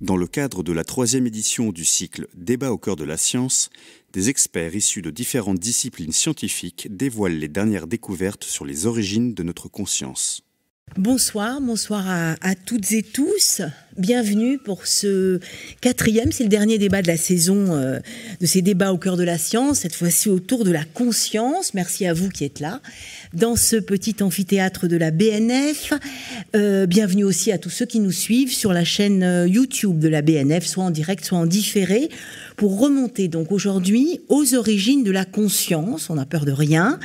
Dans le cadre de la troisième édition du cycle Débat au cœur de la science, des experts issus de différentes disciplines scientifiques dévoilent les dernières découvertes sur les origines de notre conscience. Bonsoir, bonsoir à, toutes et tous. Bienvenue pour ce quatrième, c'est le dernier débat de la saison euh, de ces débats au cœur de la science, cette fois-ci autour de la conscience. Merci à vous qui êtes là dans ce petit amphithéâtre de la BNF. Euh, bienvenue aussi à tous ceux qui nous suivent sur la chaîne euh, YouTube de la BNF, soit en direct, soit en différé, pour remonter donc aujourd'hui aux origines de la conscience. On n'a peur de rien.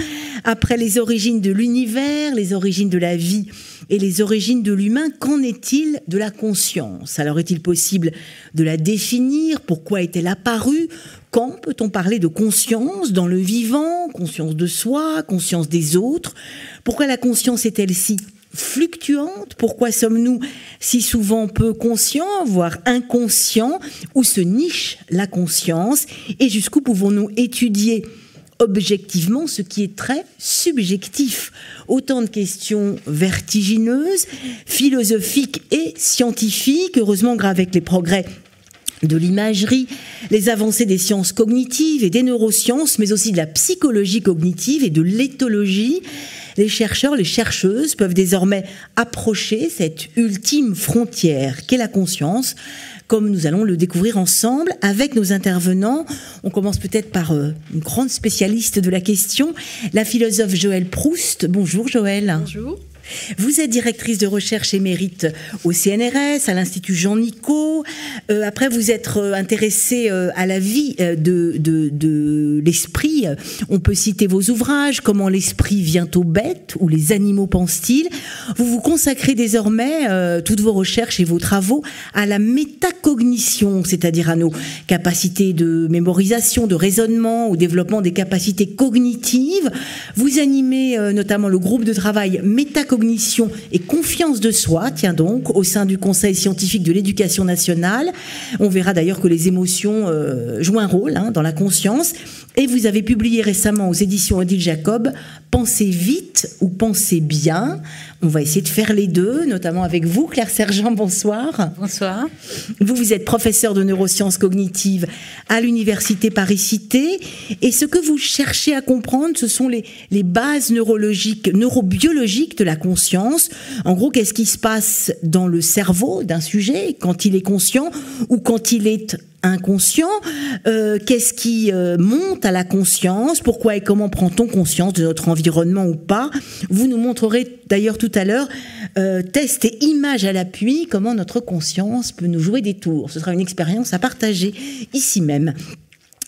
Après les origines de l'univers, les origines de la vie et les origines de l'humain, qu'en est-il de la conscience? Alors est-il possible de la définir? Pourquoi est-elle apparue? Quand peut-on parler de conscience dans le vivant? Conscience de soi, conscience des autres? Pourquoi la conscience est-elle si fluctuante. Pourquoi sommes-nous si souvent peu conscients, voire inconscients Où se niche la conscience? Et jusqu'où pouvons-nous étudier objectivement ce qui est très subjectif? Autant de questions vertigineuses, philosophiques et scientifiques, heureusement grâce avec les progrès de l'imagerie, les avancées des sciences cognitives et des neurosciences, mais aussi de la psychologie cognitive et de l'éthologie. Les chercheurs, les chercheuses peuvent désormais approcher cette ultime frontière qu'est la conscience comme nous allons le découvrir ensemble avec nos intervenants. On commence peut-être par euh, une grande spécialiste de la question, la philosophe Joël Proust. Bonjour Joël. Bonjour. Vous êtes directrice de recherche émérite au CNRS, à l'Institut Jean Nicot. Euh, après, vous êtes euh, intéressée euh, à la vie de, de, l'esprit. On peut citer vos ouvrages, Comment l'esprit vient aux bêtes ou Les animaux pensent-ils. Vous vous consacrez désormais toutes vos recherches et vos travaux à la métacognition, c'est-à-dire à nos capacités de mémorisation, de raisonnement, au développement des capacités cognitives. Vous animez notamment le groupe de travail métacognition cognition et confiance de soi, tiens donc, au sein du Conseil scientifique de l'éducation nationale. On verra d'ailleurs que les émotions euh, jouent un rôle hein, dans la conscience. Et vous avez publié récemment aux éditions Odile Jacob Pensez vite ou pensez bien. On va essayer de faire les deux, notamment avec vous, Claire Sergent. Bonsoir. Bonsoir. Vous, vous êtes professeur de neurosciences cognitives à l'université Paris-Cité. Et ce que vous cherchez à comprendre, ce sont les, les bases neurologiques, neurobiologiques de la conscience. En gros, qu'est-ce qui se passe dans le cerveau d'un sujet quand il est conscient ou quand il est inconscient, euh, qu'est-ce qui euh, monte à la conscience, pourquoi et comment prend-on conscience de notre environnement ou pas? Vous nous montrerez d'ailleurs tout à l'heure, euh, test et image à l'appui, comment notre conscience peut nous jouer des tours. Ce sera une expérience à partager ici même.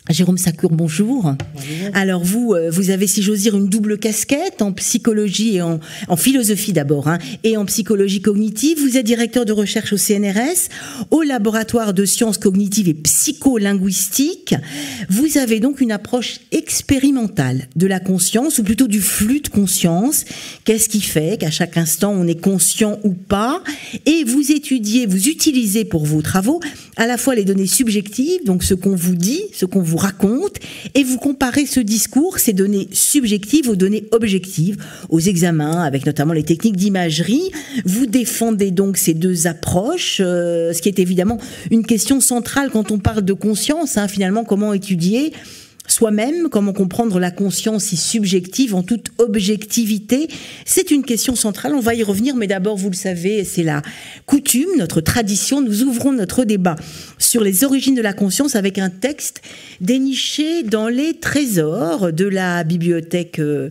Jérôme Sacour, bonjour. Alors vous, euh, vous avez, si j'ose dire, une double casquette en psychologie et en, philosophie d'abord, hein, et en psychologie cognitive. Vous êtes directeur de recherche au CNRS, au laboratoire de sciences cognitives et psycholinguistiques. Vous avez donc une approche expérimentale de la conscience, ou plutôt du flux de conscience. Qu'est-ce qui fait qu'à chaque instant on est conscient ou pas? Et vous étudiez, vous utilisez pour vos travaux à la fois les données subjectives, donc ce qu'on vous dit, ce qu'on vous raconte, et vous comparez ce discours, ces données subjectives aux données objectives, aux examens, avec notamment les techniques d'imagerie. Vous défendez donc ces deux approches, euh, ce qui est évidemment une question centrale quand on parle de conscience, hein, finalement, comment étudier soi-même, comment comprendre la conscience si subjective en toute objectivité, c'est une question centrale. On va y revenir, mais d'abord, vous le savez, c'est la coutume, notre tradition. Nous ouvrons notre débat sur les origines de la conscience avec un texte déniché dans les trésors de la bibliothèque euh,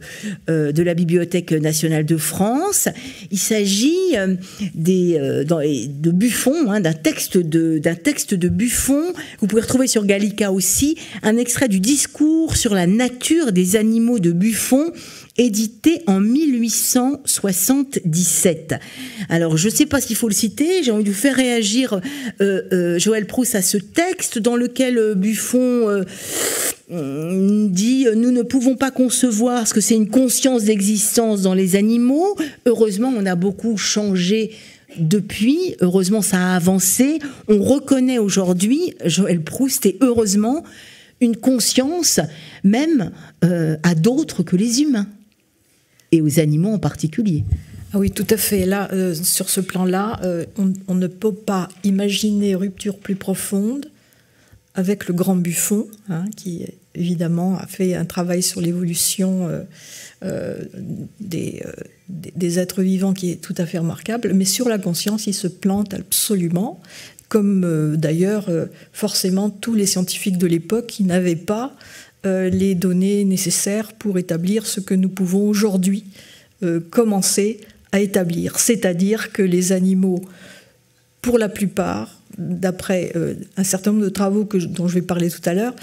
euh, de la bibliothèque nationale de France. Il s'agit euh, de Buffon, hein, d'un texte de d'un texte de Buffon. Vous pouvez retrouver sur Gallica aussi un extrait du discours discours sur la nature des animaux de Buffon édité en 1877. Alors, je ne sais pas s'il faut le citer, j'ai envie de faire réagir euh, euh, Joël Proust à ce texte dans lequel euh, Buffon dit Nous ne pouvons pas concevoir ce que c'est une conscience d'existence dans les animaux. Heureusement, on a beaucoup changé depuis, heureusement, ça a avancé. On reconnaît aujourd'hui, Joël Proust, et heureusement, une conscience même euh, à d'autres que les humains, et aux animaux en particulier. Ah oui, tout à fait. Là, euh, sur ce plan-là, euh, on, ne peut pas imaginer rupture plus profonde avec le grand Buffon, hein, qui évidemment a fait un travail sur l'évolution des, êtres vivants qui est tout à fait remarquable. Mais sur la conscience, il se plante absolument, comme d'ailleurs forcément tous les scientifiques de l'époque qui n'avaient pas les données nécessaires pour établir ce que nous pouvons aujourd'hui commencer à établir. C'est-à-dire que les animaux, pour la plupart, d'après euh, un certain nombre de travaux dont je vais parler tout à l'heure,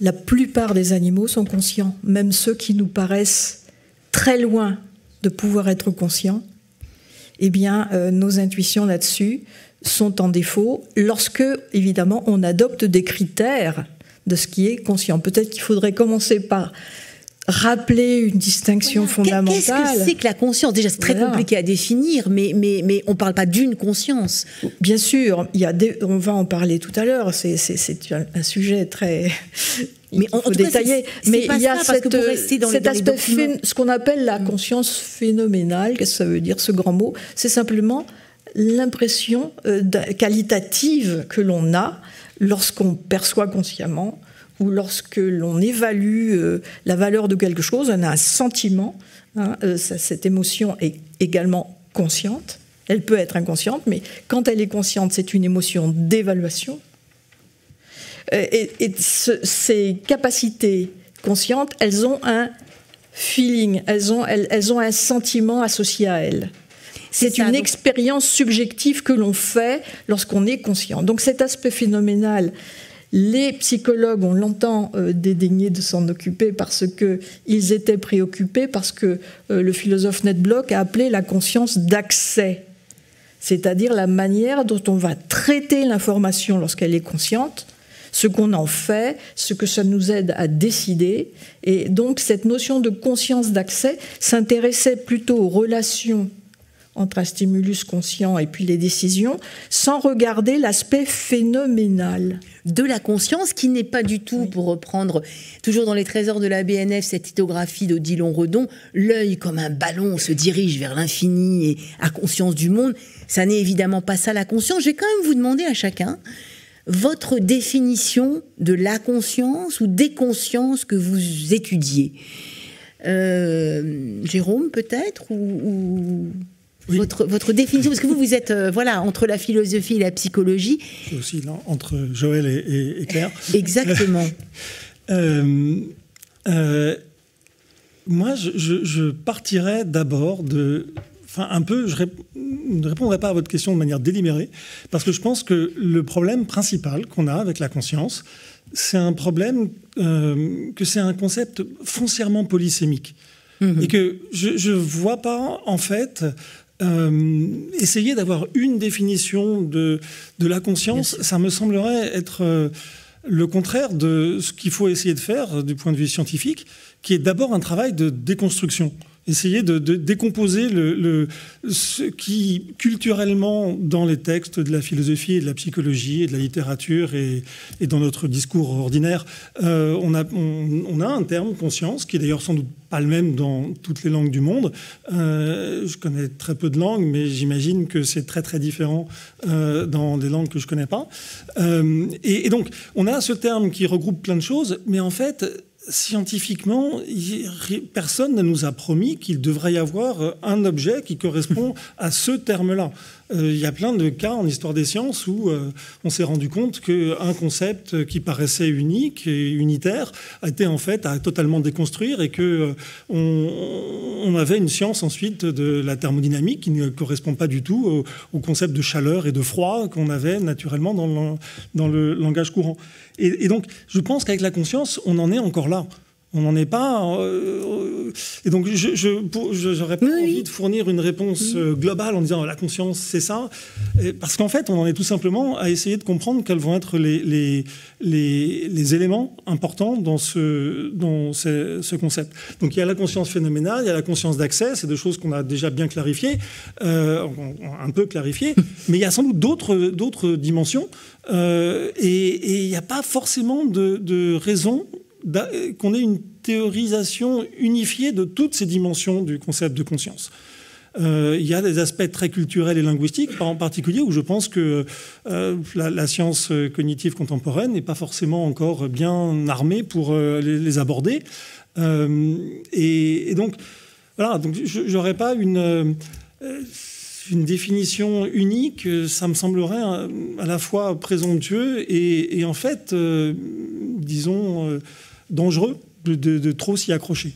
la plupart des animaux sont conscients, même ceux qui nous paraissent très loin de pouvoir être conscients. Eh bien, euh, nos intuitions là-dessus sont en défaut lorsque, évidemment, on adopte des critères de ce qui est conscient. Peut-être qu'il faudrait commencer par rappeler une distinction fondamentale. Qu'est-ce que c'est que la conscience? Déjà, c'est très compliqué à définir, mais, mais, mais on ne parle pas d'une conscience. Bien sûr, il y a on va en parler tout à l'heure, c'est un sujet très mais on, mais il y a cette, cet aspect, ce qu'on appelle la conscience phénoménale, qu'est-ce que ça veut dire ce grand mot? C'est simplement l'impression euh, qualitative que l'on a lorsqu'on perçoit consciemment ou lorsque l'on évalue euh, la valeur de quelque chose, on a un sentiment. Hein, euh, cette émotion est également consciente. Elle peut être inconsciente, mais quand elle est consciente, c'est une émotion d'évaluation. Et, ces capacités conscientes, elles ont un feeling, elles ont un sentiment associé à elles. C'est une expérience subjective que l'on fait lorsqu'on est conscient. Donc cet aspect phénoménal les psychologues, on l'entend, euh, dédaigner de s'en occuper parce qu'ils étaient préoccupés, parce que euh, le philosophe Ned Block a appelé la conscience d'accès, c'est-à-dire la manière dont on va traiter l'information lorsqu'elle est consciente, ce qu'on en fait, ce que ça nous aide à décider. Et donc cette notion de conscience d'accès s'intéressait plutôt aux relations entre un stimulus conscient et puis les décisions, sans regarder l'aspect phénoménal. De la conscience, qui n'est pas du tout, pour reprendre toujours dans les trésors de la BNF, cette lithographie de Dillon Redon, l'œil comme un ballon se dirige vers l'infini et à conscience du monde. Ça n'est évidemment pas ça la conscience. Je vais quand même vous demander à chacun votre définition de la conscience ou des consciences que vous étudiez. Euh, Jérôme, peut-être ou votre, votre, définition, parce que vous, vous êtes euh, voilà, entre la philosophie et la psychologie. aussi entre Joël et, Claire. Exactement. Euh, euh, moi, je, je partirais d'abord de. Enfin, un peu, je ne répondrai pas à votre question de manière délibérée, parce que je pense que le problème principal qu'on a avec la conscience, c'est un problème, que c'est un concept foncièrement polysémique. Mhm. Et que je ne vois pas, en fait, euh, essayer d'avoir une définition de, de la conscience, ça me semblerait être euh, le contraire de ce qu'il faut essayer de faire du point de vue scientifique, qui est d'abord un travail de déconstruction essayer de, décomposer ce qui, culturellement, dans les textes de la philosophie et de la psychologie et de la littérature et, dans notre discours ordinaire, euh, on, a, un terme conscience qui est d'ailleurs sans doute pas le même dans toutes les langues du monde. Euh, je connais très peu de langues, mais j'imagine que c'est très très différent euh, dans des langues que je connais pas. et donc, on a ce terme qui regroupe plein de choses, mais en fait, scientifiquement, personne ne nous a promis qu'il devrait y avoir un objet qui correspond à ce terme-là. Euh, il y a plein de cas en histoire des sciences où euh, on s'est rendu compte qu'un concept qui paraissait unique et unitaire a été en fait à totalement déconstruire et que euh, on, avait une science ensuite de la thermodynamique qui ne correspond pas du tout au, concept de chaleur et de froid qu'on avait naturellement dans le, langage courant. Et donc, je pense qu'avec la conscience, on en est encore là. On n'en est pas. Euh, et donc, je j'aurais pas envie de fournir une réponse euh, globale en disant la conscience, c'est ça. parce qu'en fait, on en est tout simplement à essayer de comprendre quels vont être les, les, les, éléments importants dans, ce, dans ce, concept. Donc, il y a la conscience phénoménale, il y a la conscience d'accès, c'est des choses qu'on a déjà bien clarifiées, euh, un peu clarifiées, mais il y a sans doute d'autres dimensions. et il n'y a pas forcément de, de raison qu'on ait une théorisation unifiée de toutes ces dimensions du concept de conscience. il y a des aspects très culturels et linguistiques, en particulier où je pense que la, science cognitive contemporaine n'est pas forcément encore bien armée pour les, aborder. Et, donc, voilà, donc je n'aurais pas une définition unique, ça me semblerait euh, à la fois présomptueux et, en fait, euh, disons, euh, dangereux de, trop s'y accrocher.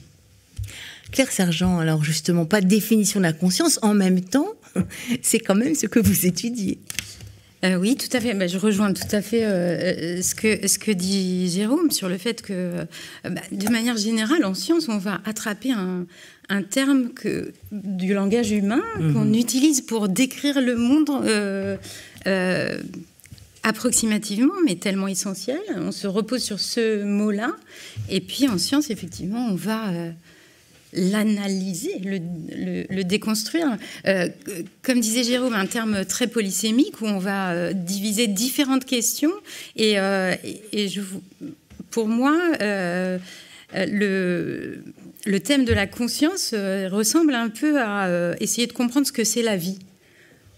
Claire Sergent, alors justement, pas de définition de la conscience, en même temps, c'est quand même ce que vous étudiez. oui, tout à fait. Bah, je rejoins tout à fait ce, que, ce que dit Jérôme sur le fait que, bah, de manière générale, en science, on va attraper un, un terme que, du langage humain mhm. qu'on utilise pour décrire le monde euh, euh, approximativement, mais tellement essentiel. On se repose sur ce mot-là. Et puis en science, effectivement, on va euh, l'analyser, le, déconstruire. comme disait Jérôme, un terme très polysémique où on va diviser différentes questions. Et, et je, pour moi, le thème de la conscience euh, ressemble un peu à euh, essayer de comprendre ce que c'est la vie.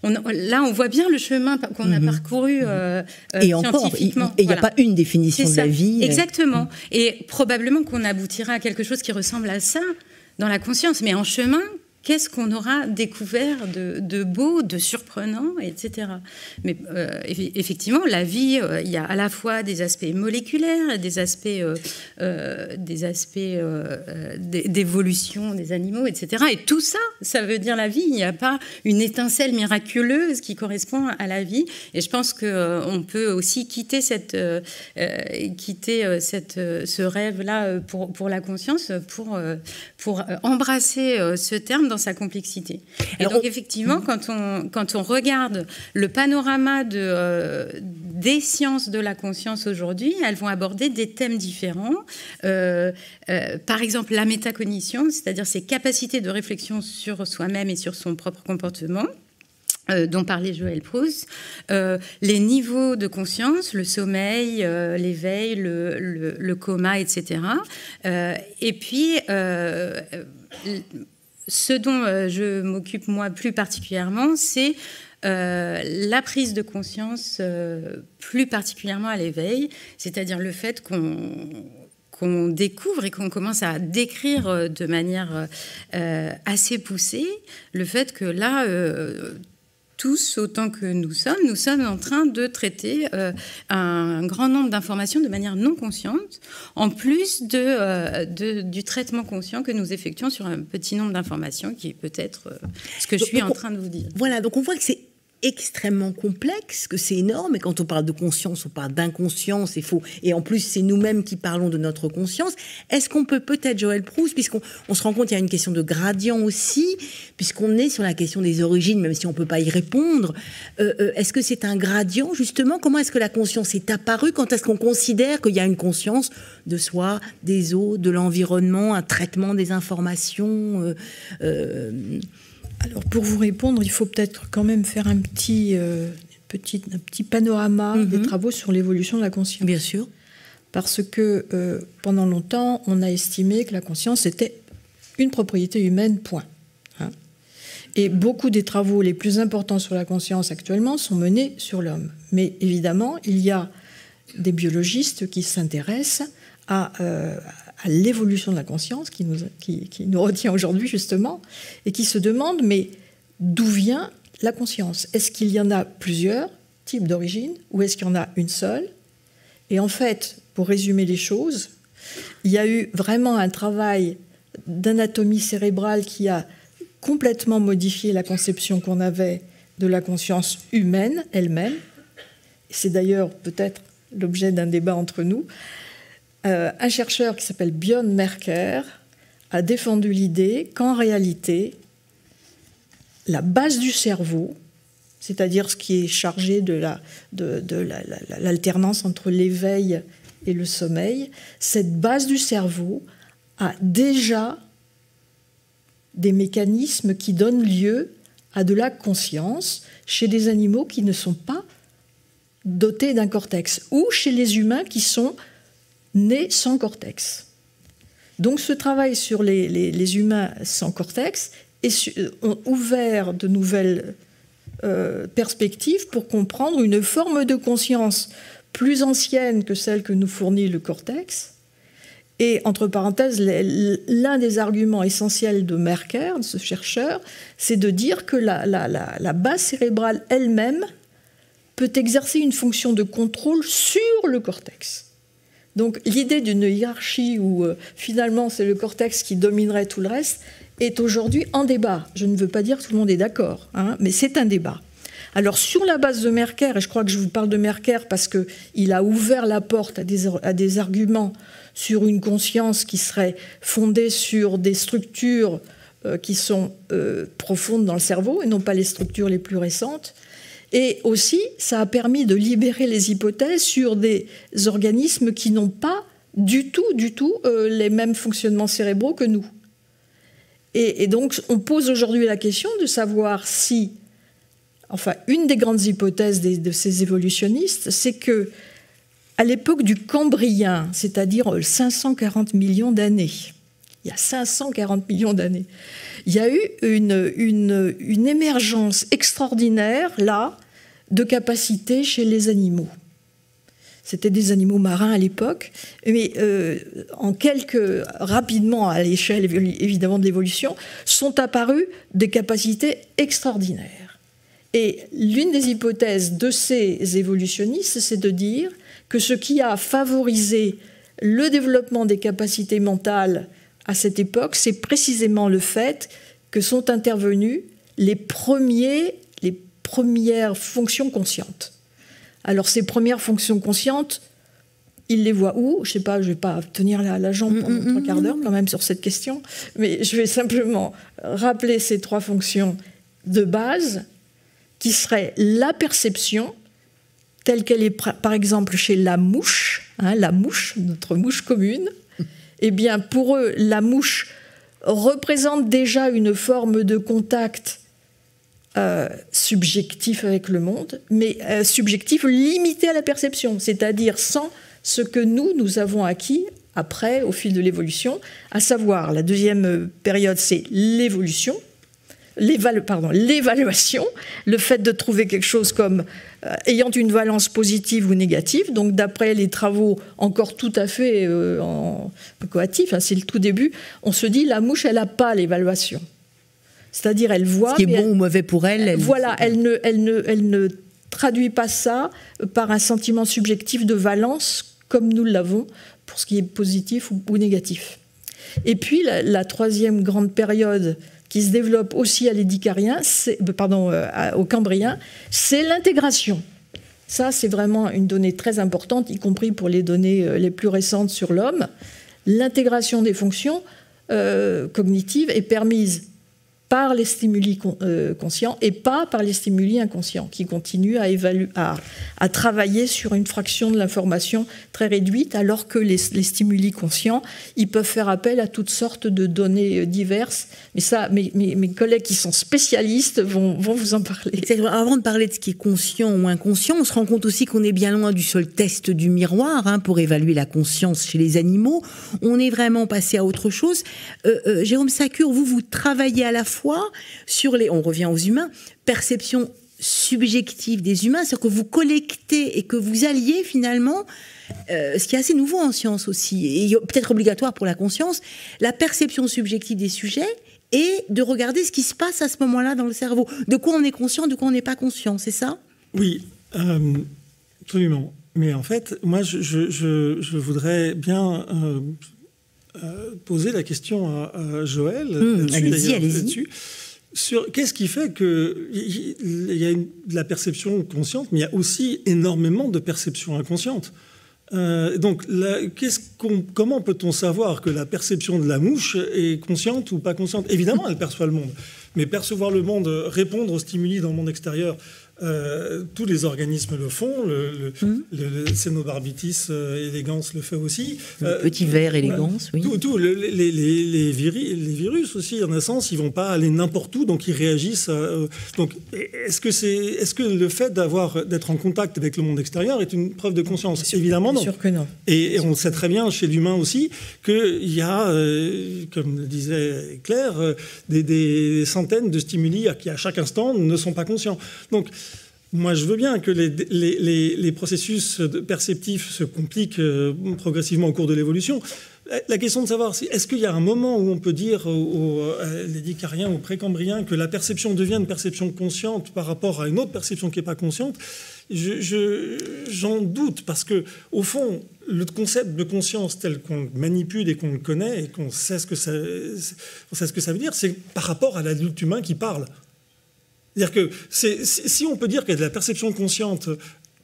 Là, on voit bien le chemin qu'on a mhm. parcouru euh, et encore, il n'y a pas une définition de la vie. Exactement. Et probablement qu'on aboutira à quelque chose qui ressemble à ça dans la conscience. Mais en chemin, qu'est-ce qu'on aura découvert de, beau, de surprenant, etc. Mais euh, effectivement, la vie, euh, il y a à la fois des aspects moléculaires, des aspects, euh, des aspects d'évolution des animaux, etc. Et tout ça, ça veut dire la vie. Il n'y a pas une étincelle miraculeuse qui correspond à la vie. Et je pense qu'on peut aussi quitter, cette, quitter cette, ce rêve-là pour, pour la conscience, pour, pour embrasser ce terme dans sa complexité. Et donc, effectivement, quand on, quand on regarde le panorama de, euh, des sciences de la conscience aujourd'hui, elles vont aborder des thèmes différents. Euh, euh, par exemple, la métacognition, c'est-à-dire ses capacités de réflexion sur soi-même et sur son propre comportement. dont parlait Joël Proust, les niveaux de conscience, le sommeil, l'éveil, le, le, le, coma, etc. et puis, ce dont euh, je m'occupe moi plus particulièrement, c'est euh, la prise de conscience, euh, plus particulièrement à l'éveil, c'est-à-dire le fait qu'on découvre et qu'on commence à décrire de manière assez poussée le fait que là, tous autant que nous sommes, nous sommes en train de traiter euh, un grand nombre d'informations de manière non consciente, en plus euh, de, du traitement conscient que nous effectuons sur un petit nombre d'informations, qui est peut-être euh, ce que je suis en train de vous dire. Voilà, donc on voit que c'est extrêmement complexe, que c'est énorme. Et quand on parle de conscience, on parle d'inconscience. Et, et en plus, c'est nous-mêmes qui parlons de notre conscience. Est-ce qu'on peut peut-être, Joël Proust, puisqu'on on se rend compte qu'il y a une question de gradient aussi, puisqu'on est sur la question des origines, même si on ne peut pas y répondre, euh, euh, est-ce que c'est un gradient, justement? Comment est-ce que la conscience est apparue? Quand est-ce qu'on considère qu'il y a une conscience de soi, des autres, de l'environnement, un traitement des informations euh, alors pour vous répondre, il faut peut-être quand même faire un petit, euh, petit, un petit panorama des mhm. travaux sur l'évolution de la conscience. Bien sûr. Parce que euh, pendant longtemps, on a estimé que la conscience était une propriété humaine, point. Hein. Et beaucoup des travaux les plus importants sur la conscience actuellement sont menés sur l'homme. Mais évidemment, il y a des biologistes qui s'intéressent à, euh, à l'évolution de la conscience qui nous, qui, nous retient aujourd'hui justement, et qui se demande, mais d'où vient la conscience? Est-ce qu'il y en a plusieurs types d'origine ou est-ce qu'il y en a une seule? Et en fait, pour résumer les choses, il y a eu vraiment un travail d'anatomie cérébrale qui a complètement modifié la conception qu'on avait de la conscience humaine elle-même. C'est d'ailleurs peut-être l'objet d'un débat entre nous. Euh, un chercheur qui s'appelle Björn Merker a défendu l'idée qu'en réalité, la base du cerveau, c'est-à-dire ce qui est chargé de, l'alternance entre l'éveil et le sommeil, cette base du cerveau a déjà des mécanismes qui donnent lieu à de la conscience chez des animaux qui ne sont pas dotés d'un cortex ou chez les humains qui sont nés sans cortex. Donc ce travail sur les, humains sans cortex ont ouvert de nouvelles perspectives pour comprendre une forme de conscience plus ancienne que celle que nous fournit le cortex. Et entre parenthèses, l'un des arguments essentiels de Merker, de ce chercheur, c'est de dire que la, la base cérébrale elle-même peut exercer une fonction de contrôle sur le cortex. Donc l'idée d'une hiérarchie où euh, finalement c'est le cortex qui dominerait tout le reste est aujourd'hui en débat. Je ne veux pas dire que tout le monde est d'accord, hein, mais c'est un débat. Alors sur la base de Merker, et je crois que je vous parle de Merker parce qu'il a ouvert la porte à des, arguments sur une conscience qui serait fondée sur des structures euh, qui sont euh, profondes dans le cerveau et non pas les structures les plus récentes, et aussi, ça a permis de libérer les hypothèses sur des organismes qui n'ont pas du tout, du tout euh, les mêmes fonctionnements cérébraux que nous. Et, donc, on pose aujourd'hui la question de savoir si, enfin, une des grandes hypothèses de ces évolutionnistes, c'est que à l'époque du Cambrien, c'est-à-dire 540 millions d'années, il y a 540 millions d'années, il y a eu une, une, émergence extraordinaire, là, de capacités chez les animaux. C'était des animaux marins à l'époque, mais euh, en quelques, rapidement à l'échelle évidemment de l'évolution, sont apparues des capacités extraordinaires. Et l'une des hypothèses de ces évolutionnistes, c'est de dire que ce qui a favorisé le développement des capacités mentales à cette époque, c'est précisément le fait que sont intervenus les, premiers, les premières fonctions conscientes. Alors ces premières fonctions conscientes, il les voit où? Je sais pas, je vais pas tenir la, la jambe pendant mm, trois quarts d'heure mm. quand même sur cette question, mais je vais simplement rappeler ces trois fonctions de base qui seraient la perception, telle qu'elle est par exemple chez la mouche, hein, la mouche, notre mouche commune, eh bien pour eux, la mouche représente déjà une forme de contact euh, subjectif avec le monde, mais euh, subjectif limité à la perception, c'est-à-dire sans ce que nous, nous avons acquis après, au fil de l'évolution, à savoir, la deuxième période, c'est l'évolution, l'évaluation, le fait de trouver quelque chose comme euh, ayant une valence positive ou négative. Donc, d'après les travaux encore tout à fait euh, en, coatifs, hein, c'est le tout début, on se dit la mouche, elle n'a pas l'évaluation. C'est-à-dire, elle voit. Ce qui est bon ou mauvais pour elle. voilà, elle ne, elle, ne, elle ne traduit pas ça par un sentiment subjectif de valence comme nous l'avons pour ce qui est positif ou, négatif. Et puis, la troisième grande période qui se développe aussi à l'édicarien, euh, pardon, euh, au cambrien, c'est l'intégration. Ça, c'est vraiment une donnée très importante, y compris pour les données euh, les plus récentes sur l'homme. L'intégration des fonctions cognitives est permise par les stimuli euh, conscients et pas par les stimuli inconscients, qui continuent à, évaluer, à, travailler sur une fraction de l'information très réduite, alors que les, stimuli conscients, ils peuvent faire appel à toutes sortes de données euh, diverses. Mais ça, mes, collègues qui sont spécialistes vont, vont vous en parler. Avant de parler de ce qui est conscient ou inconscient, on se rend compte aussi qu'on est bien loin du seul test du miroir hein, pour évaluer la conscience chez les animaux. On est vraiment passé à autre chose. Euh, Jérôme Sacure, vous, vous travaillez à la fois sur les, on revient aux humains, perception subjective des humains, c'est-à-dire que vous collectez et que vous alliez finalement, euh, ce qui est assez nouveau en science aussi, et peut-être obligatoire pour la conscience, la perception subjective des sujets et de regarder ce qui se passe à ce moment-là dans le cerveau. De quoi on est conscient, de quoi on n'est pas conscient, c'est ça? Oui, euh, absolument. Mais en fait, moi, je, voudrais bien euh, euh, poser la question à, Joël. Mmh, allez-y, allez-y. Sur qu'est-ce qui fait qu'il y a de la perception consciente, mais il y a aussi énormément de perception inconsciente. Euh, donc, comment peut-on savoir que la perception de la mouche est consciente ou pas consciente? Évidemment, elle perçoit le monde, mais percevoir le monde, répondre aux stimuli dans le monde extérieur, Euh, tous les organismes le font. Le, le, mmh. élégance le fait aussi. Le petit verre élégance, oui. Tout, les, les, les, virus aussi, en un sens, ils vont pas aller n'importe où, donc ils réagissent. donc, est-ce que c'est, est-ce que le fait d'avoir d'être en contact avec le monde extérieur est une preuve de conscience? Évidemment non. Sûr que non. Et, on sait très bien chez l'humain aussi qu'il y a, comme le disait Claire, des, des, centaines de stimuli qui à chaque instant ne sont pas conscients. Donc moi, je veux bien que les, processus perceptifs se compliquent euh, progressivement au cours de l'évolution. La question de savoir, est-ce qu'il y a un moment où on peut dire aux, les dicariens, aux précambriens, que la perception devient une perception consciente par rapport à une autre perception qui n'est pas consciente? J'en je, doute, parce que, au fond, le concept de conscience tel qu'on le manipule et qu'on le connaît et qu'on sait ce que ça veut dire, c'est par rapport à l'adulte humain qui parle. C'est-à-dire que si on peut dire qu'il y a de la perception consciente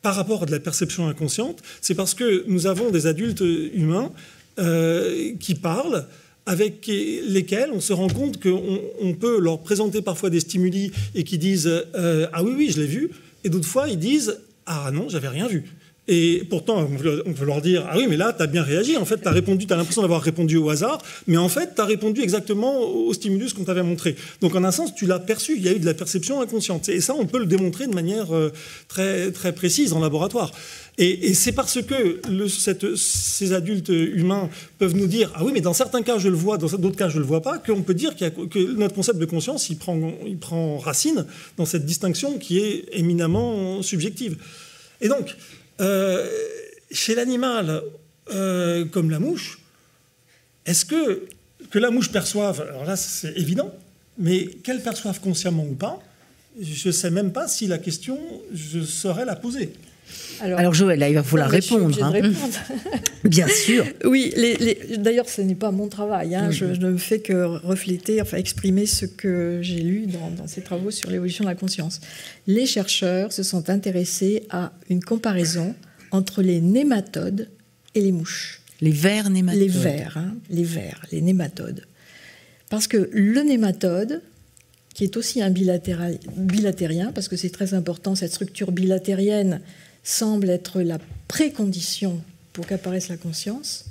par rapport à de la perception inconsciente, c'est parce que nous avons des adultes humains euh, qui parlent avec lesquels on se rend compte qu'on peut leur présenter parfois des stimuli et qui disent euh, Ah oui, oui, je l'ai vu. Et d'autres fois, ils disent Ah non, j'avais rien vu. Et pourtant, on peut leur dire Ah oui, mais là, tu as bien réagi. En fait, tu as répondu, tu as l'impression d'avoir répondu au hasard, mais en fait, tu as répondu exactement au stimulus qu'on t'avait montré. Donc, en un sens, tu l'as perçu. Il y a eu de la perception inconsciente. Et ça, on peut le démontrer de manière euh, très, très précise en laboratoire. Et, c'est parce que ces adultes humains peuvent nous dire Ah oui, mais dans certains cas, je le vois, dans d'autres cas, je ne le vois pas, qu'on peut dire que notre concept de conscience, il prend, il prend racine dans cette distinction qui est éminemment subjective. Et donc, euh, chez l'animal, euh, comme la mouche, est-ce que, que la mouche perçoive, alors là c'est évident, mais qu'elle perçoive consciemment ou pas, je ne sais même pas si la question, je saurais la poser. Alors, Joël, là, il va falloir répondre. Hein. Bien sûr. Oui, d'ailleurs, ce n'est pas mon travail. Hein. Je, ne fais que refléter, enfin exprimer ce que j'ai lu dans, dans, ces travaux sur l'évolution de la conscience. Les chercheurs se sont intéressés à une comparaison entre les nématodes et les mouches. Les vers nématodes. Les vers, hein, les vers, les nématodes. Parce que le nématode, qui est aussi un bilatérien, parce que c'est très important, cette structure bilatérienne semble être la précondition pour qu'apparaisse la conscience.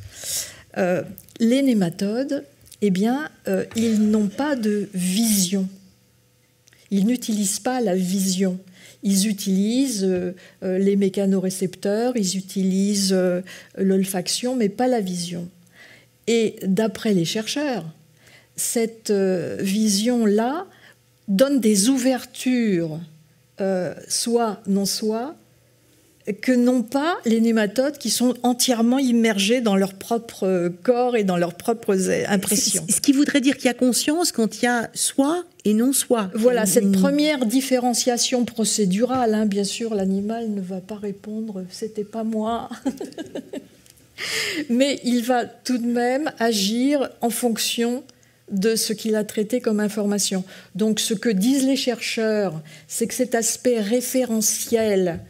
Euh, les nématodes, eh bien, euh, ils n'ont pas de vision. Ils n'utilisent pas la vision. Ils utilisent euh, les mécanorécepteurs, ils utilisent l'olfaction, mais pas la vision. Et d'après les chercheurs, cette vision-là donne des ouvertures, soit non soit, que n'ont pas les nématodes qui sont entièrement immergés dans leur propre corps et dans leurs propres impressions. Ce qui voudrait dire qu'il y a conscience quand il y a soi et non soi. Voilà, cette première différenciation procédurale, hein, bien sûr, l'animal ne va pas répondre c'était pas moi. Mais il va tout de même agir en fonction de ce qu'il a traité comme information. Donc ce que disent les chercheurs, c'est que cet aspect référentiel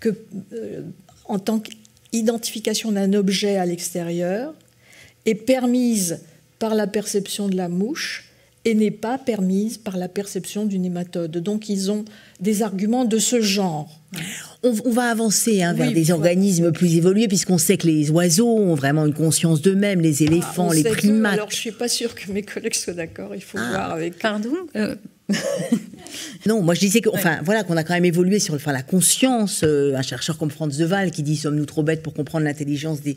que, euh, en tant qu'identification d'un objet à l'extérieur, est permise par la perception de la mouche et n'est pas permise par la perception du nématode. Donc ils ont des arguments de ce genre. On, va avancer hein, vers des organismes plus évolués, puisqu'on sait que les oiseaux ont vraiment une conscience d'eux-mêmes, les éléphants, ah, les primates. alors je ne suis pas sûre que mes collègues soient d'accord, il faut ah. voir avec... Pardon? Euh, non, moi je disais que, enfin, voilà, qu'on a quand même évolué sur enfin, la conscience. Euh, un chercheur comme Franz de Waal qui dit sommes-nous trop bêtes pour comprendre l'intelligence des,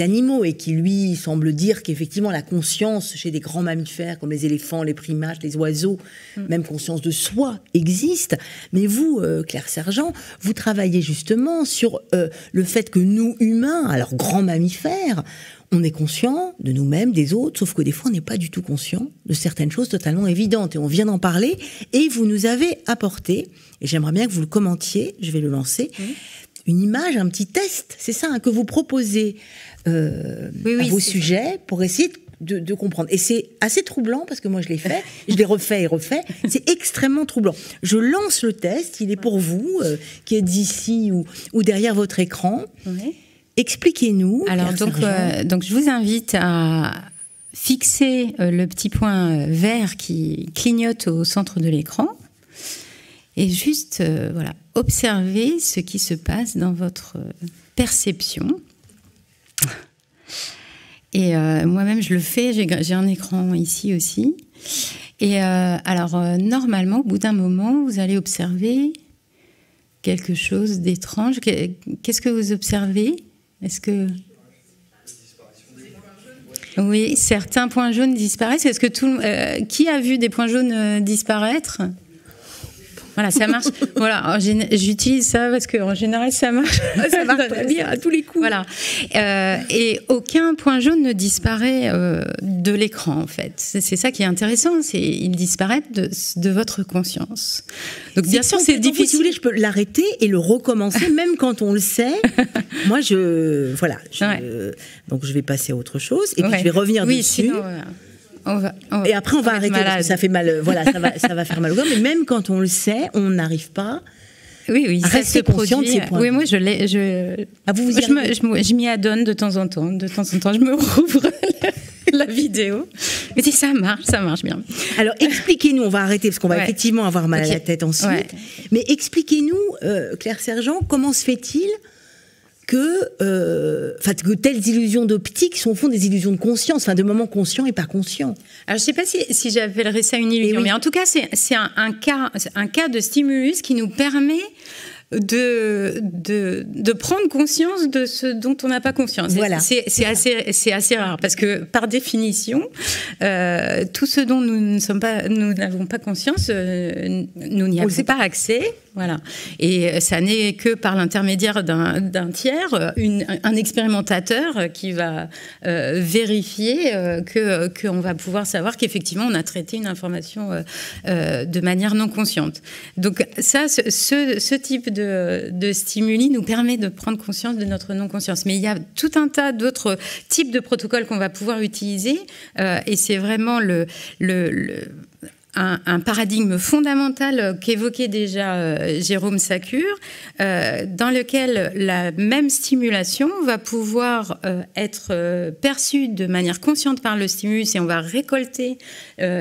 animaux et qui lui semble dire qu'effectivement la conscience chez des grands mammifères comme les éléphants, les primates, les oiseaux, mm. même conscience de soi existe. Mais vous, euh, Claire Sergent, vous travaillez justement sur euh, le fait que nous humains, alors grands mammifères, on est conscient de nous-mêmes, des autres, sauf que des fois on n'est pas du tout conscient de certaines choses totalement évidentes. Et on vient d'en parler, et vous nous avez apporté, et j'aimerais bien que vous le commentiez, je vais le lancer, une image, un petit test, c'est ça, hein, que vous proposez euh, à vos sujets pour essayer de, comprendre. Et c'est assez troublant parce que moi je l'ai fait, je l'ai refait et refait. C'est extrêmement troublant. Je lance le test, il est pour vous euh, qui êtes ici ou, ou derrière votre écran. Expliquez-nous. Alors donc, euh, donc je vous invite à fixer euh, le petit point vert qui clignote au centre de l'écran. et juste voilà, observer ce qui se passe dans votre perception. Et moi-même, je le fais, j'ai un écran ici aussi. Et alors, normalement, au bout d'un moment, vous allez observer quelque chose d'étrange. Qu'est-ce que vous observez? Est-ce que oui, certains points jaunes disparaissent. Est-ce que tout euh, qui a vu des points jaunes euh, disparaître? Voilà, ça marche. voilà, j'utilise ça parce qu'en général, ça marche. ça marche très bien à tous les coups. Voilà. Euh, et aucun point jaune ne disparaît euh, de l'écran, en fait. C'est ça qui est intéressant. C'est il disparaît de, de, votre conscience. Donc, bien sûr, c'est difficile. Si vous voulez, je peux l'arrêter et le recommencer, même quand on le sait. Moi, je. Voilà. Donc, je vais passer à autre chose et puis je vais revenir oui, dessus. Sinon, et après, on va arrêter parce que ça fait mal. Euh, voilà, ça va, ça va faire mal au corps. Mais même quand on le sait, on n'arrive pas. Oui, oui, à rester conscient de ces points. Oui, moi, je l'ai. Je, ah, vous, vous je, je, m'y adonne de temps en temps. De temps en temps, je me rouvre la, vidéo. Mais si ça marche, ça marche bien. Alors, expliquez-nous. On va arrêter parce qu'on va effectivement avoir mal à la tête ensuite. Mais expliquez-nous, euh, Claire Sergent, comment se fait-il que, euh, que telles illusions d'optique sont au fond des illusions de conscience, enfin de moments conscients et pas conscients. Alors je ne sais pas si, si j'appellerais ça une illusion, eh mais en tout cas c'est un, un, cas, un cas de stimulus qui nous permet de, de, de, prendre conscience de ce dont on n'a pas conscience. Voilà. C'est assez, assez rare parce que par définition, euh, tout ce dont nous ne sommes pas, nous n'avons pas conscience, euh, nous n'y avons pas accès. Voilà. Et ça n'est que par l'intermédiaire d'un tiers, un expérimentateur qui va euh, vérifier euh, que qu'on va pouvoir savoir qu'effectivement on a traité une information euh, de manière non consciente. Donc ça, ce, type de, stimuli nous permet de prendre conscience de notre non-conscience. Mais il y a tout un tas d'autres types de protocoles qu'on va pouvoir utiliser, et c'est vraiment le un, paradigme fondamental qu'évoquait déjà euh, Jérôme Sacure, euh, dans lequel la même stimulation va pouvoir euh, être perçue de manière consciente par le stimulus et on va récolter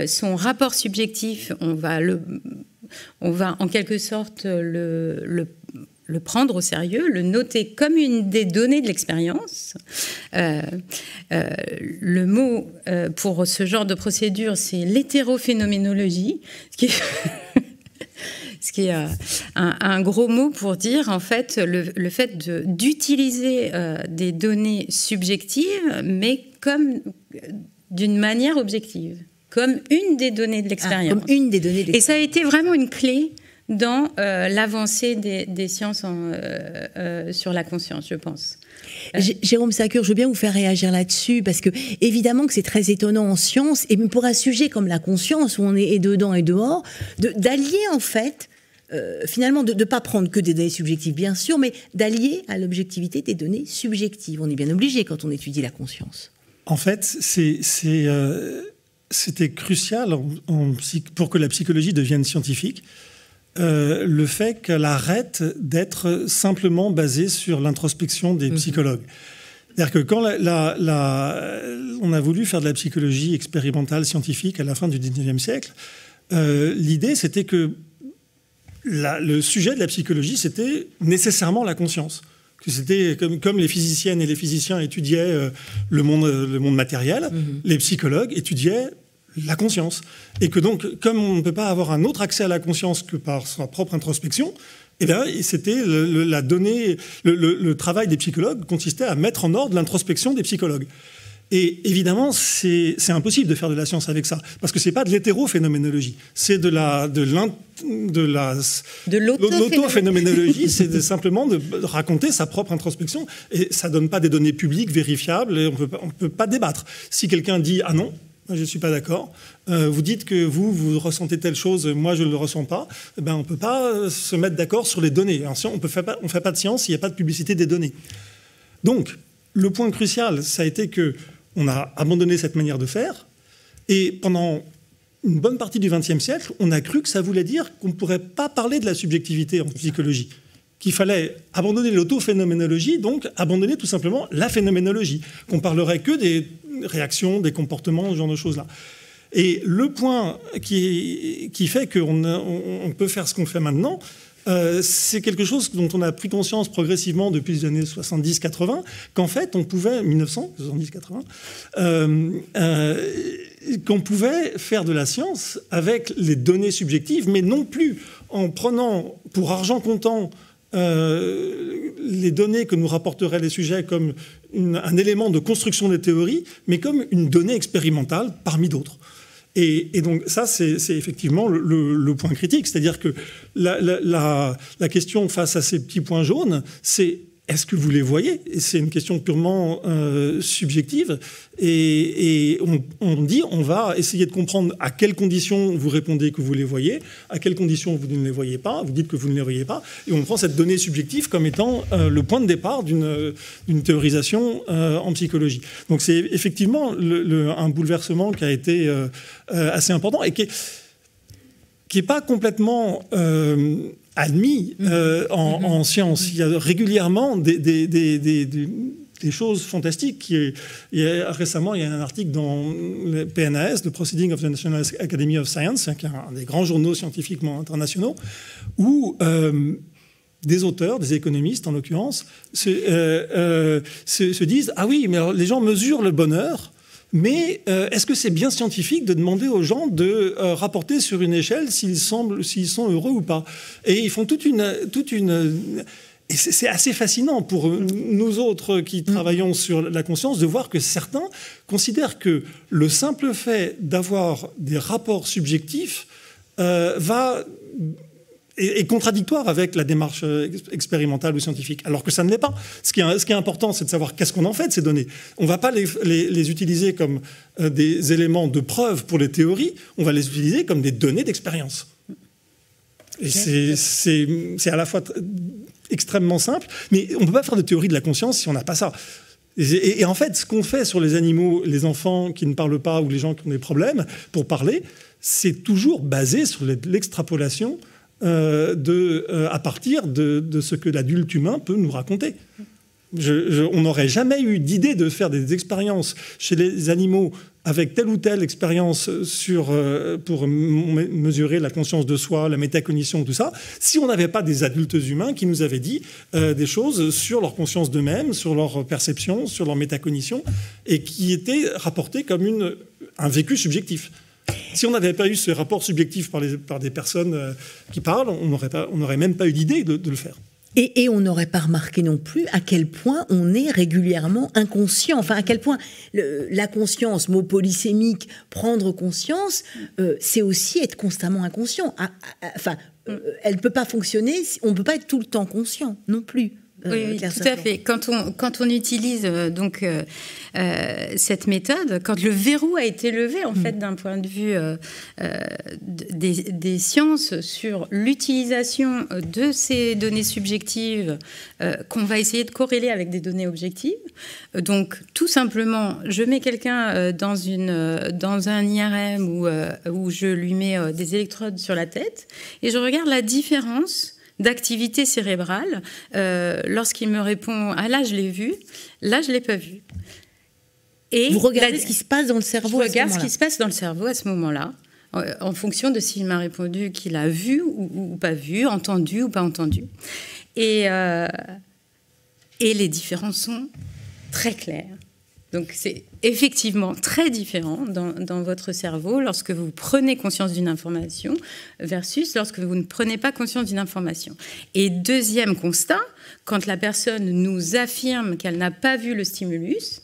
son rapport subjectif, on va, en quelque sorte le le prendre au sérieux, le noter comme une des données de l'expérience. Euh, euh, le mot euh, pour ce genre de procédure, c'est l'hétérophénoménologie, ce qui est, ce qui est un, gros mot pour dire en fait le, le fait d'utiliser des données subjectives, mais comme d'une manière objective, comme une des données de ah, l'expérience. comme une des données. Et ça a été vraiment une clé dans euh, l'avancée des, sciences euh, euh, sur la conscience, je pense. Jérôme Sacure, je veux bien vous faire réagir là-dessus parce que évidemment que c'est très étonnant en science et pour un sujet comme la conscience où on est dedans et dehors, d'allier en fait finalement de ne pas prendre que des données subjectives bien sûr, mais d'allier à l'objectivité des données subjectives. On est bien obligé quand on étudie la conscience. En fait, c'était crucial pour que la psychologie devienne scientifique euh, le fait qu'elle arrête d'être simplement basée sur l'introspection des mhm. psychologues. C'est-à-dire que quand on a voulu faire de la psychologie expérimentale scientifique à la fin du 19e siècle, euh, l'idée c'était que le sujet de la psychologie c'était nécessairement la conscience. Que c'était comme, les physiciennes et les physiciens étudiaient euh, le, monde, le monde matériel, mhm. les psychologues étudiaient la conscience. Et que donc, comme on ne peut pas avoir un autre accès à la conscience que par sa propre introspection, eh bien, c'était la donnée, le, travail des psychologues consistait à mettre en ordre l'introspection des psychologues. Et évidemment, c'est impossible de faire de la science avec ça, parce que c'est pas de l'hétérophénoménologie, c'est de la de de la de l'autophénoménologie, c'est simplement de raconter sa propre introspection, et ça donne pas des données publiques vérifiables, et on peut on peut pas débattre. Si quelqu'un dit ah non, je ne suis pas d'accord. Euh, vous dites que vous, vous ressentez telle chose, moi, je ne le ressens pas. Eh ben, on ne peut pas euh, se mettre d'accord sur les données. on ne fait pas de science s'il n'y a pas de publicité des données. Donc, le point crucial, ça a été que on a abandonné cette manière de faire. Et pendant une bonne partie du XXe siècle, on a cru que ça voulait dire qu'on ne pourrait pas parler de la subjectivité en psychologie qu'il fallait abandonner l'autophénoménologie, donc abandonner tout simplement la phénoménologie, qu'on parlerait que des réactions, des comportements, ce genre de choses-là. Et le point qui, fait qu'on on peut faire ce qu'on fait maintenant, euh, c'est quelque chose dont on a pris conscience progressivement depuis les années 70-80, qu'en fait, on pouvait, 1900, 70-80, euh, euh, qu'on pouvait faire de la science avec les données subjectives, mais non plus en prenant pour argent comptant les données que nous rapporteraient les sujets comme un élément de construction des théories, mais comme une donnée expérimentale parmi d'autres. Et, donc ça, c'est effectivement le, point critique. C'est-à-dire que la, la, question face à ces petits points jaunes, c'est est-ce que vous les voyez? C'est une question purement euh, subjective. Et, on, dit, on va essayer de comprendre à quelles conditions vous répondez que vous les voyez, à quelles conditions vous ne les voyez pas, vous dites que vous ne les voyez pas. Et on prend cette donnée subjective comme étant euh, le point de départ d'une théorisation euh, en psychologie. Donc c'est effectivement un bouleversement qui a été assez important et qui n'est pas complètement admis mm-hmm. euh, en, mm-hmm. en, science. Il y a régulièrement des, des, des, des choses fantastiques. Qui il y a, récemment, il y a un article dans le PNAS, le Proceeding of the National Academy of Science, qui est un des grands journaux scientifiquement internationaux, où euh, des auteurs, des économistes en l'occurrence, se, euh, euh se, se, disent Ah oui, mais alors, les gens mesurent le bonheur mais euh, est-ce que c'est bien scientifique de demander aux gens de euh, rapporter sur une échelle s'ils semblent, s'ils sont heureux ou pas? Et ils font toute une, toute une et c'est assez fascinant pour nous autres qui mm. travaillons sur la conscience de voir que certains considèrent que le simple fait d'avoir des rapports subjectifs euh, va est, contradictoire avec la démarche euh, expérimentale ou scientifique, alors que ça ne l'est pas. Ce qui est, ce qui est important, c'est de savoir qu'est-ce qu'on en fait de ces données. On ne va pas les, les, utiliser comme euh, des éléments de preuve pour les théories, on va les utiliser comme des données d'expérience. Et c'est à la fois extrêmement simple, mais on ne peut pas faire de théorie de la conscience si on n'a pas ça. Et, et, en fait, ce qu'on fait sur les animaux, les enfants qui ne parlent pas ou les gens qui ont des problèmes pour parler, c'est toujours basé sur l'extrapolation euh, de, euh, à partir de, ce que l'adulte humain peut nous raconter. on n'aurait jamais eu d'idée de faire des expériences chez les animaux avec telle ou telle expérience sur, euh, pour mesurer la conscience de soi, la métacognition, tout ça, si on n'avait pas des adultes humains qui nous avaient dit des choses sur leur conscience d'eux-mêmes, sur leur perception, sur leur métacognition, et qui étaient rapportées comme une, un vécu subjectif. Si on n'avait pas eu ce rapport subjectif par, des personnes euh, qui parlent, on n'aurait même pas eu l'idée de, le faire. Et, on n'aurait pas remarqué non plus à quel point on est régulièrement inconscient. Enfin, à quel point la conscience, mot polysémique, prendre conscience, euh, c'est aussi être constamment inconscient. enfin, euh, elle ne peut pas fonctionner, on ne peut pas être tout le temps conscient non plus. Euh, oui, tout à fait. Quand on, quand on utilise euh, donc euh, cette méthode, quand le verrou a été levé en mm. fait d'un point de vue des, des, sciences sur l'utilisation de ces données subjectives qu'on va essayer de corréler avec des données objectives, donc tout simplement, je mets quelqu'un dans une dans un IRM où, où je lui mets des électrodes sur la tête et je regarde la différence d'activité cérébrale, euh, lorsqu'il me répond Ah là, je l'ai vu, là, je ne l'ai pas vu. Et Vous regardez ce qui se passe dans le cerveau Je regarde ce, qui se passe dans le cerveau à ce moment-là, en fonction de s'il m'a répondu qu'il a vu ou, pas vu, entendu ou pas entendu. Et, euh, et les différences sont très claires. Donc c'est effectivement très différent dans, votre cerveau lorsque vous prenez conscience d'une information versus lorsque vous ne prenez pas conscience d'une information. Et deuxième constat, quand la personne nous affirme qu'elle n'a pas vu le stimulus,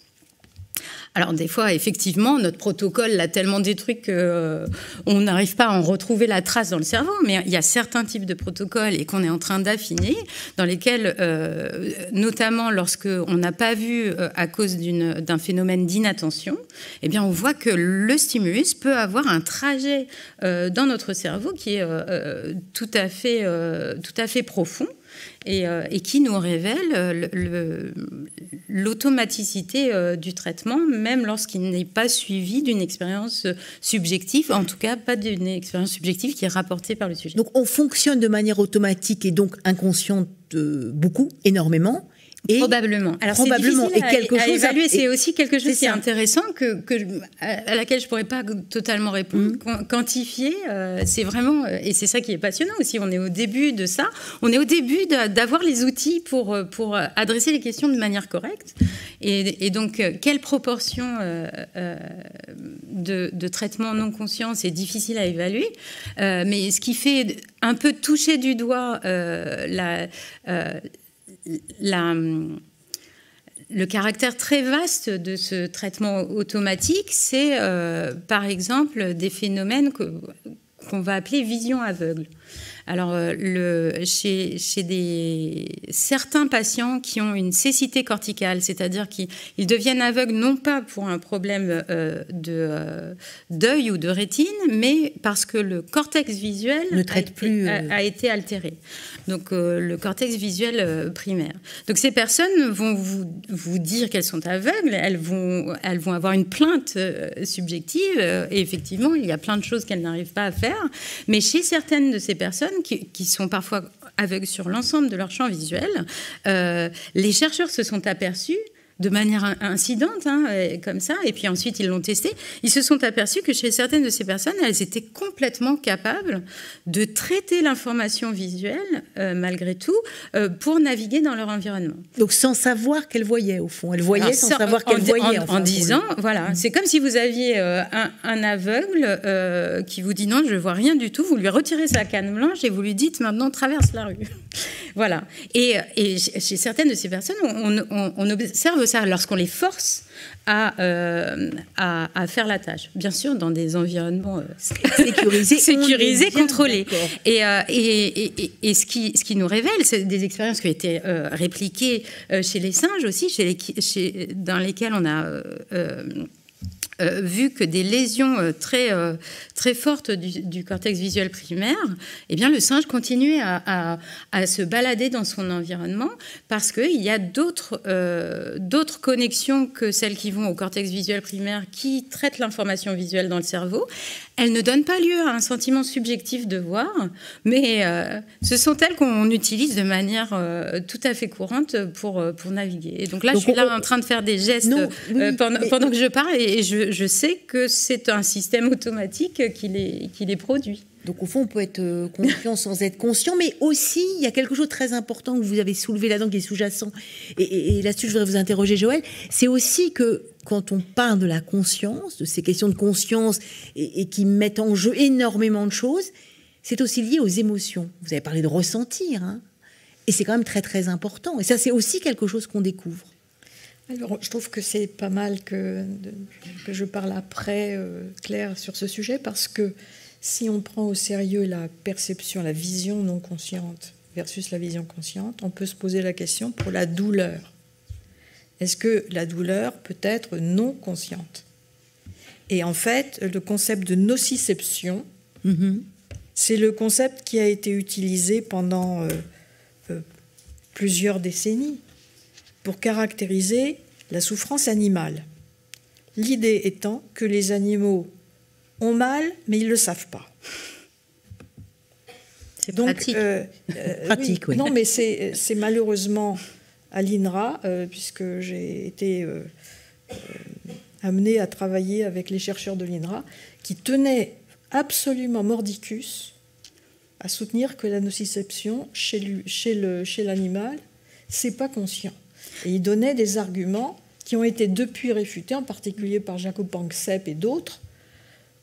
alors des fois, effectivement, notre protocole l'a tellement détruit qu'on euh, n'arrive pas à en retrouver la trace dans le cerveau. Mais il y a certains types de protocoles et qu'on est en train d'affiner, dans lesquels, euh, notamment lorsque on n'a pas vu euh, à cause d'un phénomène d'inattention, eh bien, on voit que le stimulus peut avoir un trajet dans notre cerveau qui est tout à fait, tout à fait profond. Euh, et, qui nous révèle euh, l'automaticité euh, du traitement, même lorsqu'il n'est pas suivi d'une expérience subjective, en tout cas pas d'une expérience subjective qui est rapportée par le sujet. Donc on fonctionne de manière automatique et donc inconsciente beaucoup, énormément, probablement. Alors probablement et quelque chose à évaluer. C'est aussi quelque chose qui est intéressant que, que à laquelle je pourrais pas totalement répondre. Mm. Quantifier, euh, c'est vraiment euh, et c'est ça qui est passionnant aussi. On est au début de ça. On est au début d'avoir les outils pour euh, pour adresser les questions de manière correcte. Et, donc quelle proportion de, de, traitement non conscient c'est difficile à évaluer. mais ce qui fait un peu toucher du doigt la la, le caractère très vaste de ce traitement automatique, c'est euh, par exemple des phénomènes qu'on va appeler vision aveugle. Alors, euh, le, chez, chez des, certains patients qui ont une cécité corticale, c'est-à-dire qu'ils deviennent aveugles non pas pour un problème euh, d'œil ou de rétine, mais parce que le cortex visuel ne traite plus, a, été altéré donc euh, le cortex visuel euh, primaire. Donc ces personnes vont vous, vous dire qu'elles sont aveugles, elles vont, elles vont avoir une plainte euh, subjective, et effectivement, il y a plein de choses qu'elles n'arrivent pas à faire, mais chez certaines de ces personnes qui, qui sont parfois aveugles sur l'ensemble de leur champ visuel, les chercheurs se sont aperçus de manière incidente, hein, comme ça, et puis ensuite ils l'ont testé, ils se sont aperçus que chez certaines de ces personnes, elles étaient complètement capables de traiter l'information visuelle, euh, malgré tout, euh, pour naviguer dans leur environnement. Donc sans savoir qu'elles voyaient, au fond. Elles voyaient sans, savoir qu'elles voyaient. En, disant, voilà, mm. c'est comme si vous aviez euh, un, aveugle qui vous dit non, je vois rien du tout, vous lui retirez sa canne blanche et vous lui dites maintenant traverse la rue. voilà. Et, chez certaines de ces personnes, on, on observe ça lorsqu'on les force euh, à, à, faire la tâche. Bien sûr, dans des environnements euh, sécurisés, sécurisés contrôlés. Euh, et, et, et, ce, qui, ce qui nous révèle, c'est des expériences qui ont été répliquées chez les singes aussi, chez les, chez, dans lesquelles on a euh, vu que des lésions euh, très, euh, très fortes du, cortex visuel primaire, eh bien, le singe continuait à, se balader dans son environnement parce qu'il y a d'autres d'autres connexions que celles qui vont au cortex visuel primaire qui traitent l'information visuelle dans le cerveau. Elles ne donnent pas lieu à un sentiment subjectif de voir, mais ce sont elles qu'on utilise de manière tout à fait courante pour, pour naviguer. Et donc là, je suis là en train de faire des gestes pendant, pendant, que je parle et je, je sais que c'est un système automatique qui les, produit. Donc au fond, on peut être euh, conscient sans être conscient, mais aussi, il y a quelque chose de très important que vous avez soulevé là-dedans, qui est sous-jacent. Et, là-dessus, je voudrais vous interroger, Joël. C'est aussi que quand on parle de la conscience, de ces questions de conscience, et, qui mettent en jeu énormément de choses, c'est aussi lié aux émotions. Vous avez parlé de ressentir, hein et c'est quand même très très important. Et ça, c'est aussi quelque chose qu'on découvre. Alors, je trouve que c'est pas mal que, que, je parle après, euh, Claire, sur ce sujet, parce que si on prend au sérieux la perception, la vision non consciente versus la vision consciente, on peut se poser la question pour la douleur. Est-ce que la douleur peut être non consciente? Et en fait, le concept de nociception, mm-hmm. c'est le concept qui a été utilisé pendant euh, euh, plusieurs décennies pour caractériser la souffrance animale. L'idée étant que les animaux ont mal, mais ils ne le savent pas. C'est pratique. Euh, euh, pratique oui. Non, mais c'est malheureusement à l'INRA, euh, puisque j'ai été amenée à travailler avec les chercheurs de l'INRA, qui tenaient absolument mordicus à soutenir que la nociception chez l'animal, chez chez c'est pas conscient. Et il donnait des arguments qui ont été depuis réfutés, en particulier par Jacob Panksepp et d'autres,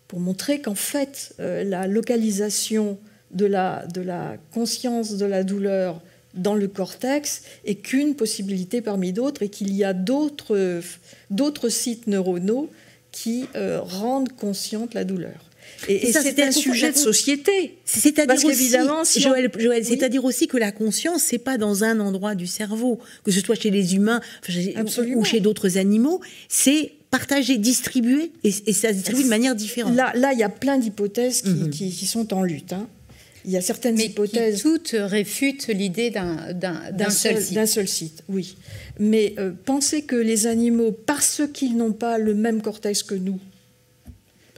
pour montrer qu'en fait, euh, la localisation de la, conscience de la douleur dans le cortex est qu'une possibilité parmi d'autres et qu'il y a d'autres sites neuronaux qui euh, rendent consciente la douleur. Et, c'est un sujet de société. C'est-à-dire aussi, Joël, c'est-à-dire aussi que la conscience, c'est pas dans un endroit du cerveau, que ce soit chez les humains ou chez d'autres animaux, c'est partagé, distribué, et, ça se distribue de manière différente. Là, là, il y a plein d'hypothèses qui, mhm. qui, sont en lutte. Hein. Il y a certaines Mais hypothèses. Qui toutes réfutent l'idée d'un seul, site. D'un seul site, oui. Mais euh, penser que les animaux, parce qu'ils n'ont pas le même cortex que nous,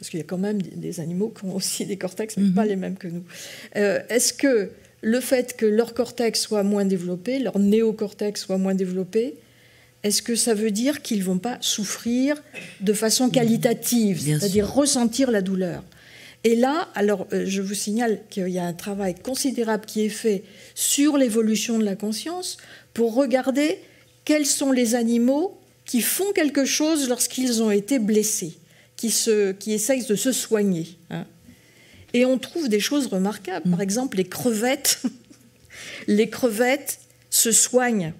parce qu'il y a quand même des animaux qui ont aussi des cortex, mais pas mhm. les mêmes que nous. Euh, est-ce que le fait que leur cortex soit moins développé, leur néocortex soit moins développé, est-ce que ça veut dire qu'ils ne vont pas souffrir de façon qualitative, c'est-à-dire ressentir la douleur? Et là, alors euh, je vous signale qu'il y a un travail considérable qui est fait sur l'évolution de la conscience pour regarder quels sont les animaux qui font quelque chose lorsqu'ils ont été blessés, qui, se, qui essayent de se soigner. Hein. Et on trouve des choses remarquables. Par mm. exemple, les crevettes. les crevettes se soignent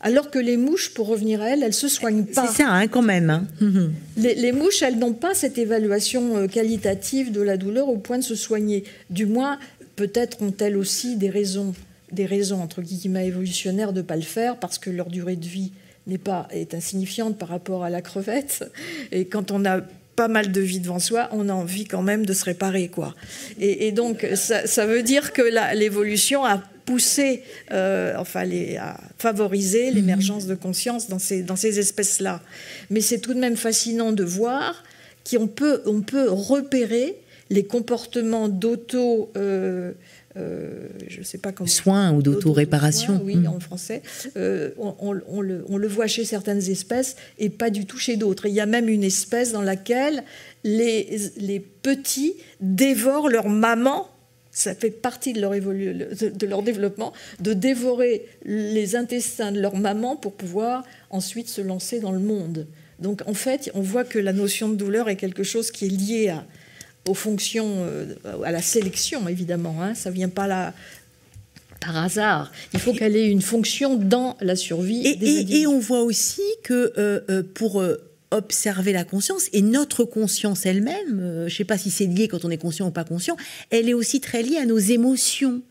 alors que les mouches, pour revenir à elles, elles se soignent pas. C'est ça, hein, quand même. Hein. Les, mouches, elles n'ont pas cette évaluation euh, qualitative de la douleur au point de se soigner. Du moins, peut-être ont-elles aussi des raisons, des raisons entre guillemets évolutionnaires de ne pas le faire, parce que leur durée de vie n'est pas est insignifiante par rapport à la crevette. Et quand on a pas mal de vie devant soi, on a envie quand même de se réparer, quoi. Et, donc, ça, ça, veut dire que l'évolution a pousser, euh, enfin, les, à favoriser l'émergence de conscience dans ces, dans ces espèces-là. Mais c'est tout de même fascinant de voir qu'on peut, on peut repérer les comportements d'auto... Euh, euh, je sais pas comment. Soins ou d'auto-réparation. Oui, mm. en français. on, le, on, le, voit chez certaines espèces et pas du tout chez d'autres. Il y a même une espèce dans laquelle les, les petits dévorent leur maman ça fait partie de leur, de leur développement, de dévorer les intestins de leur maman pour pouvoir ensuite se lancer dans le monde. Donc en fait, on voit que la notion de douleur est quelque chose qui est lié à, aux fonctions, euh, à la sélection évidemment. Hein. Ça vient pas là par hasard. Il faut qu'elle ait une fonction dans la survie. Et, des et, on voit aussi que euh, euh, pour observer la conscience et notre conscience elle-même, euh, je ne sais pas si c'est lié quand on est conscient ou pas conscient, elle est aussi très liée à nos émotions.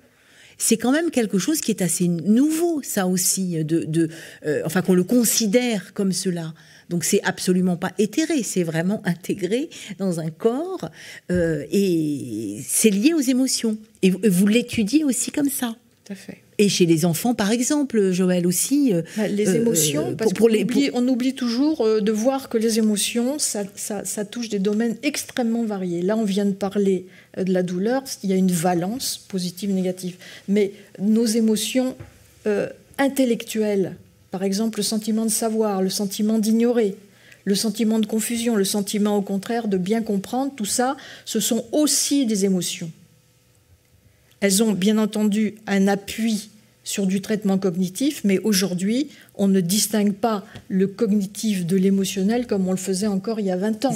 C'est quand même quelque chose qui est assez nouveau, ça aussi, de, euh, enfin qu'on le considère comme cela. Donc c'est absolument pas éthéré, c'est vraiment intégré dans un corps euh, et c'est lié aux émotions. Et vous l'étudiez aussi comme ça. Tout à fait. Et chez les enfants, par exemple, Joël aussi. Euh, bah, les euh, émotions, parce qu'on oublie, on oublie toujours de voir que les émotions, ça, ça, touche des domaines extrêmement variés. Là, on vient de parler de la douleur, il y a une valence positive, négative. Mais nos émotions intellectuelles, par exemple le sentiment de savoir, le sentiment d'ignorer, le sentiment de confusion, le sentiment au contraire de bien comprendre, tout ça, ce sont aussi des émotions. Elles ont bien entendu un appui sur du traitement cognitif, mais aujourd'hui, on ne distingue pas le cognitif de l'émotionnel comme on le faisait encore il y a 20 ans.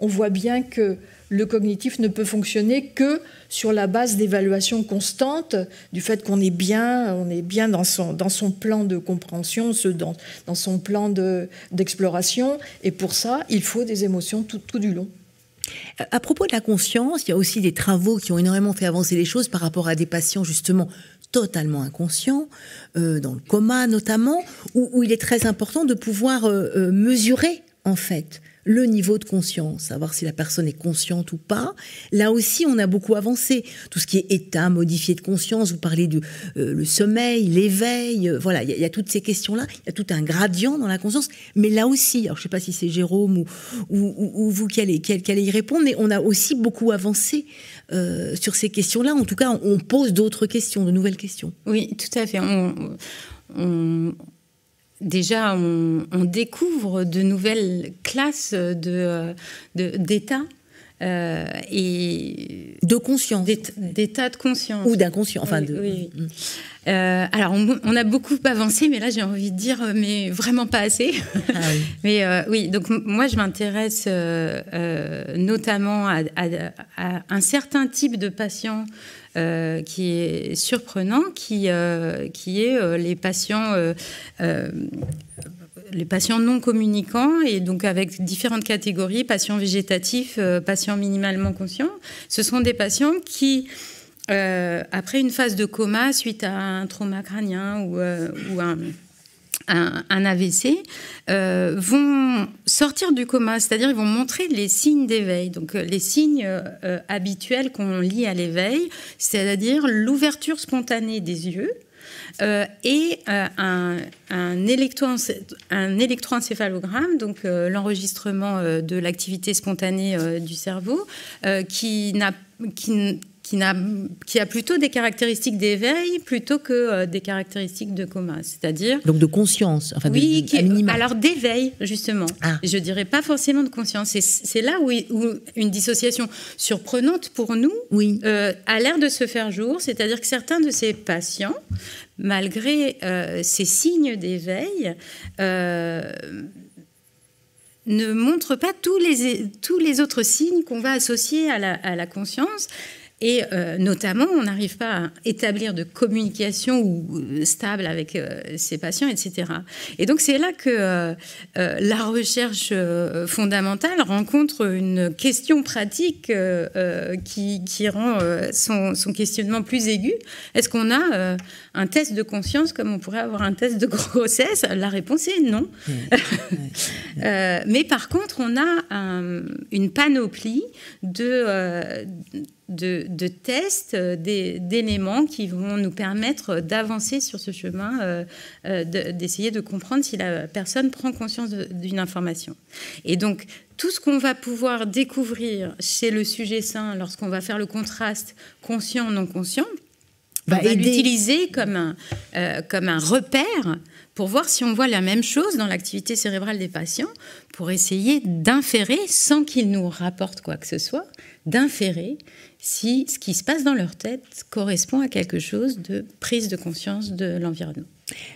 On voit bien que le cognitif ne peut fonctionner que sur la base d'évaluation constante du fait qu'on est bien, on est bien dans son, dans son plan de compréhension, dans, son plan d'exploration, et pour ça, il faut des émotions tout, du long. À propos de la conscience, il y a aussi des travaux qui ont énormément fait avancer les choses par rapport à des patients justement totalement inconscients, euh, dans le coma notamment, où, il est très important de pouvoir euh, euh, mesurer en fait le niveau de conscience, savoir si la personne est consciente ou pas. Là aussi, on a beaucoup avancé. Tout ce qui est état modifié de conscience, vous parlez du euh, sommeil, l'éveil, euh, voilà, il y, a toutes ces questions-là. Il y a tout un gradient dans la conscience. Mais là aussi, alors je ne sais pas si c'est Jérôme ou, ou, vous qui allez, qui y répondre, mais on a aussi beaucoup avancé euh, sur ces questions-là. En tout cas, on pose d'autres questions, de nouvelles questions. Oui, tout à fait. Déjà, on, découvre de nouvelles classes de, d'état. Euh, et de conscience, d'état de conscience ou d'inconscient. Enfin, de... Mm. Euh, alors, on, a beaucoup avancé, mais là, j'ai envie de dire, mais vraiment pas assez. Ah mais euh, oui, donc moi, je m'intéresse notamment à, un certain type de patients euh, qui est surprenant, qui, euh, qui est euh, les patients les patients non communicants et donc avec différentes catégories, patients végétatifs, patients minimalement conscients. Ce sont des patients qui, après une phase de coma suite à un trauma crânien ou, ou un un, AVC, euh, vont sortir du coma, c'est-à-dire ils vont montrer les signes d'éveil, donc euh, les signes euh, habituels qu'on lit à l'éveil, c'est-à-dire l'ouverture spontanée des yeux, et un, un, électroencéphalogramme, donc l'enregistrement de l'activité spontanée du cerveau, qui, qui, qui, a, qui a plutôt des caractéristiques d'éveil plutôt que euh, des caractéristiques de coma. C'est-à-dire. Donc de conscience, enfin oui, de, alors d'éveil, justement. Ah. Je dirais pas forcément de conscience. C'est là où, où, une dissociation surprenante pour nous oui. Euh, a l'air de se faire jour. C'est-à-dire que certains de ces patients, malgré euh, ces signes d'éveil, ne montrent pas tous les, tous les autres signes qu'on va associer à la, à la conscience. Et euh, notamment, on n'arrive pas à établir de communication ou, euh, stable avec euh, ces patients, etc. Et donc, c'est là que la recherche fondamentale rencontre une question pratique qui, qui, rend son, son, questionnement plus aigu. Une qu'on a un test de conscience comme on pourrait avoir un test de grossesse? La réponse est non. mais par contre, on a une panoplie de de, tests, euh, d'éléments qui vont nous permettre d'avancer sur ce chemin, euh, euh, d'essayer de, comprendre si la personne prend conscience d'une information. Et donc, tout ce qu'on va pouvoir découvrir chez le sujet sain lorsqu'on va faire le contraste conscient-non conscient, va on va l'utiliser comme un, comme un repère pour voir si on voit la même chose dans l'activité cérébrale des patients, pour essayer d'inférer, sans qu'ils nous rapportent quoi que ce soit, d'inférer si ce qui se passe dans leur tête correspond à quelque chose de prise de conscience de l'environnement.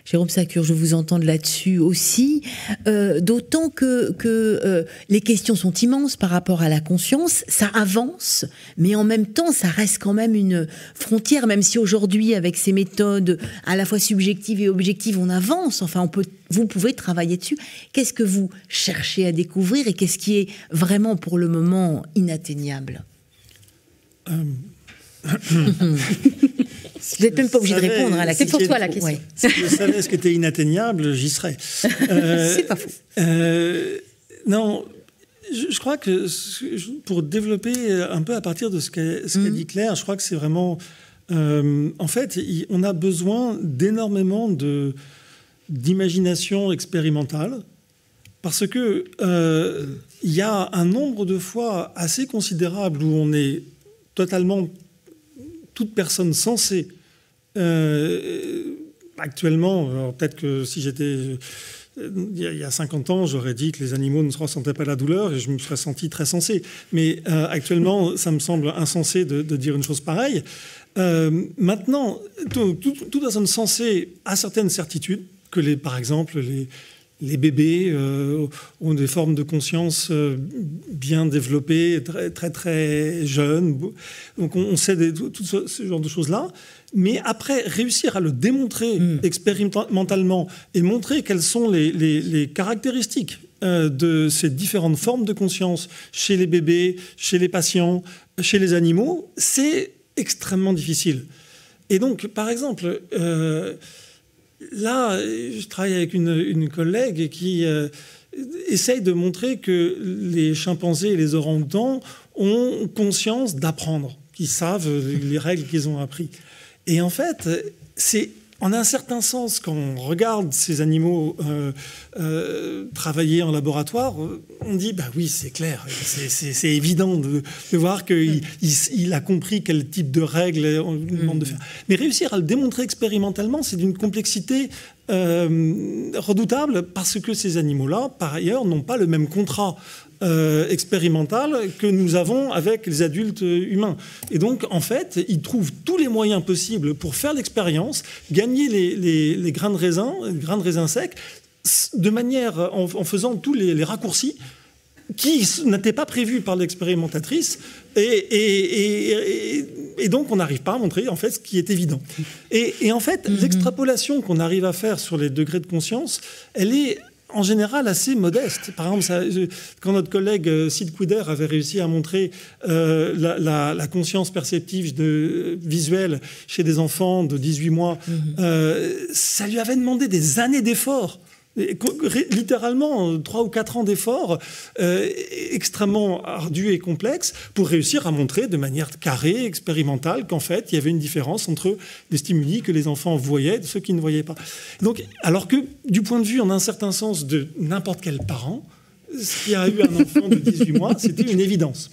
Jérôme Sacure, je vous entends là-dessus aussi, euh, d'autant que, euh, les questions sont immenses par rapport à la conscience, ça avance, mais en même temps, ça reste quand même une frontière, même si aujourd'hui, avec ces méthodes à la fois subjectives et objectives, on avance, enfin, on peut, vous pouvez travailler dessus. Qu'est-ce que vous cherchez à découvrir et qu'est-ce qui est vraiment pour le moment inatteignable? Vous n'êtes même pas obligé de répondre à la question. C'est pour toi la question. Si je savais ce qui était inatteignable, j'y serais. Euh, c'est pas faux. Euh, non, je, crois que pour développer un peu à partir de ce qu'a ce mm. dit Claire, je crois que c'est vraiment. en fait, on a besoin d'énormément d'imagination expérimentale parce que il y a un nombre de fois assez considérable où on est totalement toute personne censée euh, actuellement, peut-être que si j'étais il y a 50 ans, j'aurais dit que les animaux ne se ressentaient pas la douleur et je me serais senti très sensé. Mais euh, actuellement, ça me semble insensé de, dire une chose pareille. Euh, maintenant, toute personne sensée a certaines certitudes, que les, par exemple les, les bébés euh, ont des formes de conscience euh, bien développées, très très, très jeunes. Donc on, sait tout, ce, genre de choses-là. Mais après, réussir à le démontrer hmm. expérimentalement et montrer quelles sont les, caractéristiques euh, de ces différentes formes de conscience chez les bébés, chez les patients, chez les animaux, c'est extrêmement difficile. Et donc, par exemple, là, je travaille avec une, collègue qui euh, essaye de montrer que les chimpanzés et les orang-outans ont conscience d'apprendre, qu'ils savent les règles qu'ils ont apprises. Et en fait, c'est en un certain sens, quand on regarde ces animaux euh, euh, travailler en laboratoire, on dit bah oui, c'est clair, c'est évident de, voir qu'il il, a compris quel type de règles on lui demande de faire. Mais réussir à le démontrer expérimentalement, c'est d'une complexité euh, redoutable parce que ces animaux-là, par ailleurs, n'ont pas le même contrat euh, expérimentale que nous avons avec les adultes humains. Et donc, en fait, ils trouvent tous les moyens possibles pour faire l'expérience, gagner les, grains de raisin, les grains de raisin secs, de manière, en, faisant tous les, raccourcis qui n'étaient pas prévus par l'expérimentatrice, et, et, donc on n'arrive pas à montrer en fait ce qui est évident. Et, en fait, mm-hmm. l'extrapolation qu'on arrive à faire sur les degrés de conscience, elle est en général assez modeste. Par exemple, quand notre collègue euh, Sid Quider avait réussi à montrer euh, la, conscience perceptive de, visuelle chez des enfants de 18 mois, mhm. euh, ça lui avait demandé des années d'efforts littéralement trois ou quatre ans d'efforts euh, extrêmement ardus et complexes pour réussir à montrer de manière carrée, expérimentale, qu'en fait, il y avait une différence entre les stimuli que les enfants voyaient et ceux qui ne voyaient pas. Donc, alors que du point de vue, en un certain sens, de n'importe quel parent, qui a eu un enfant de 18 mois, c'était une évidence.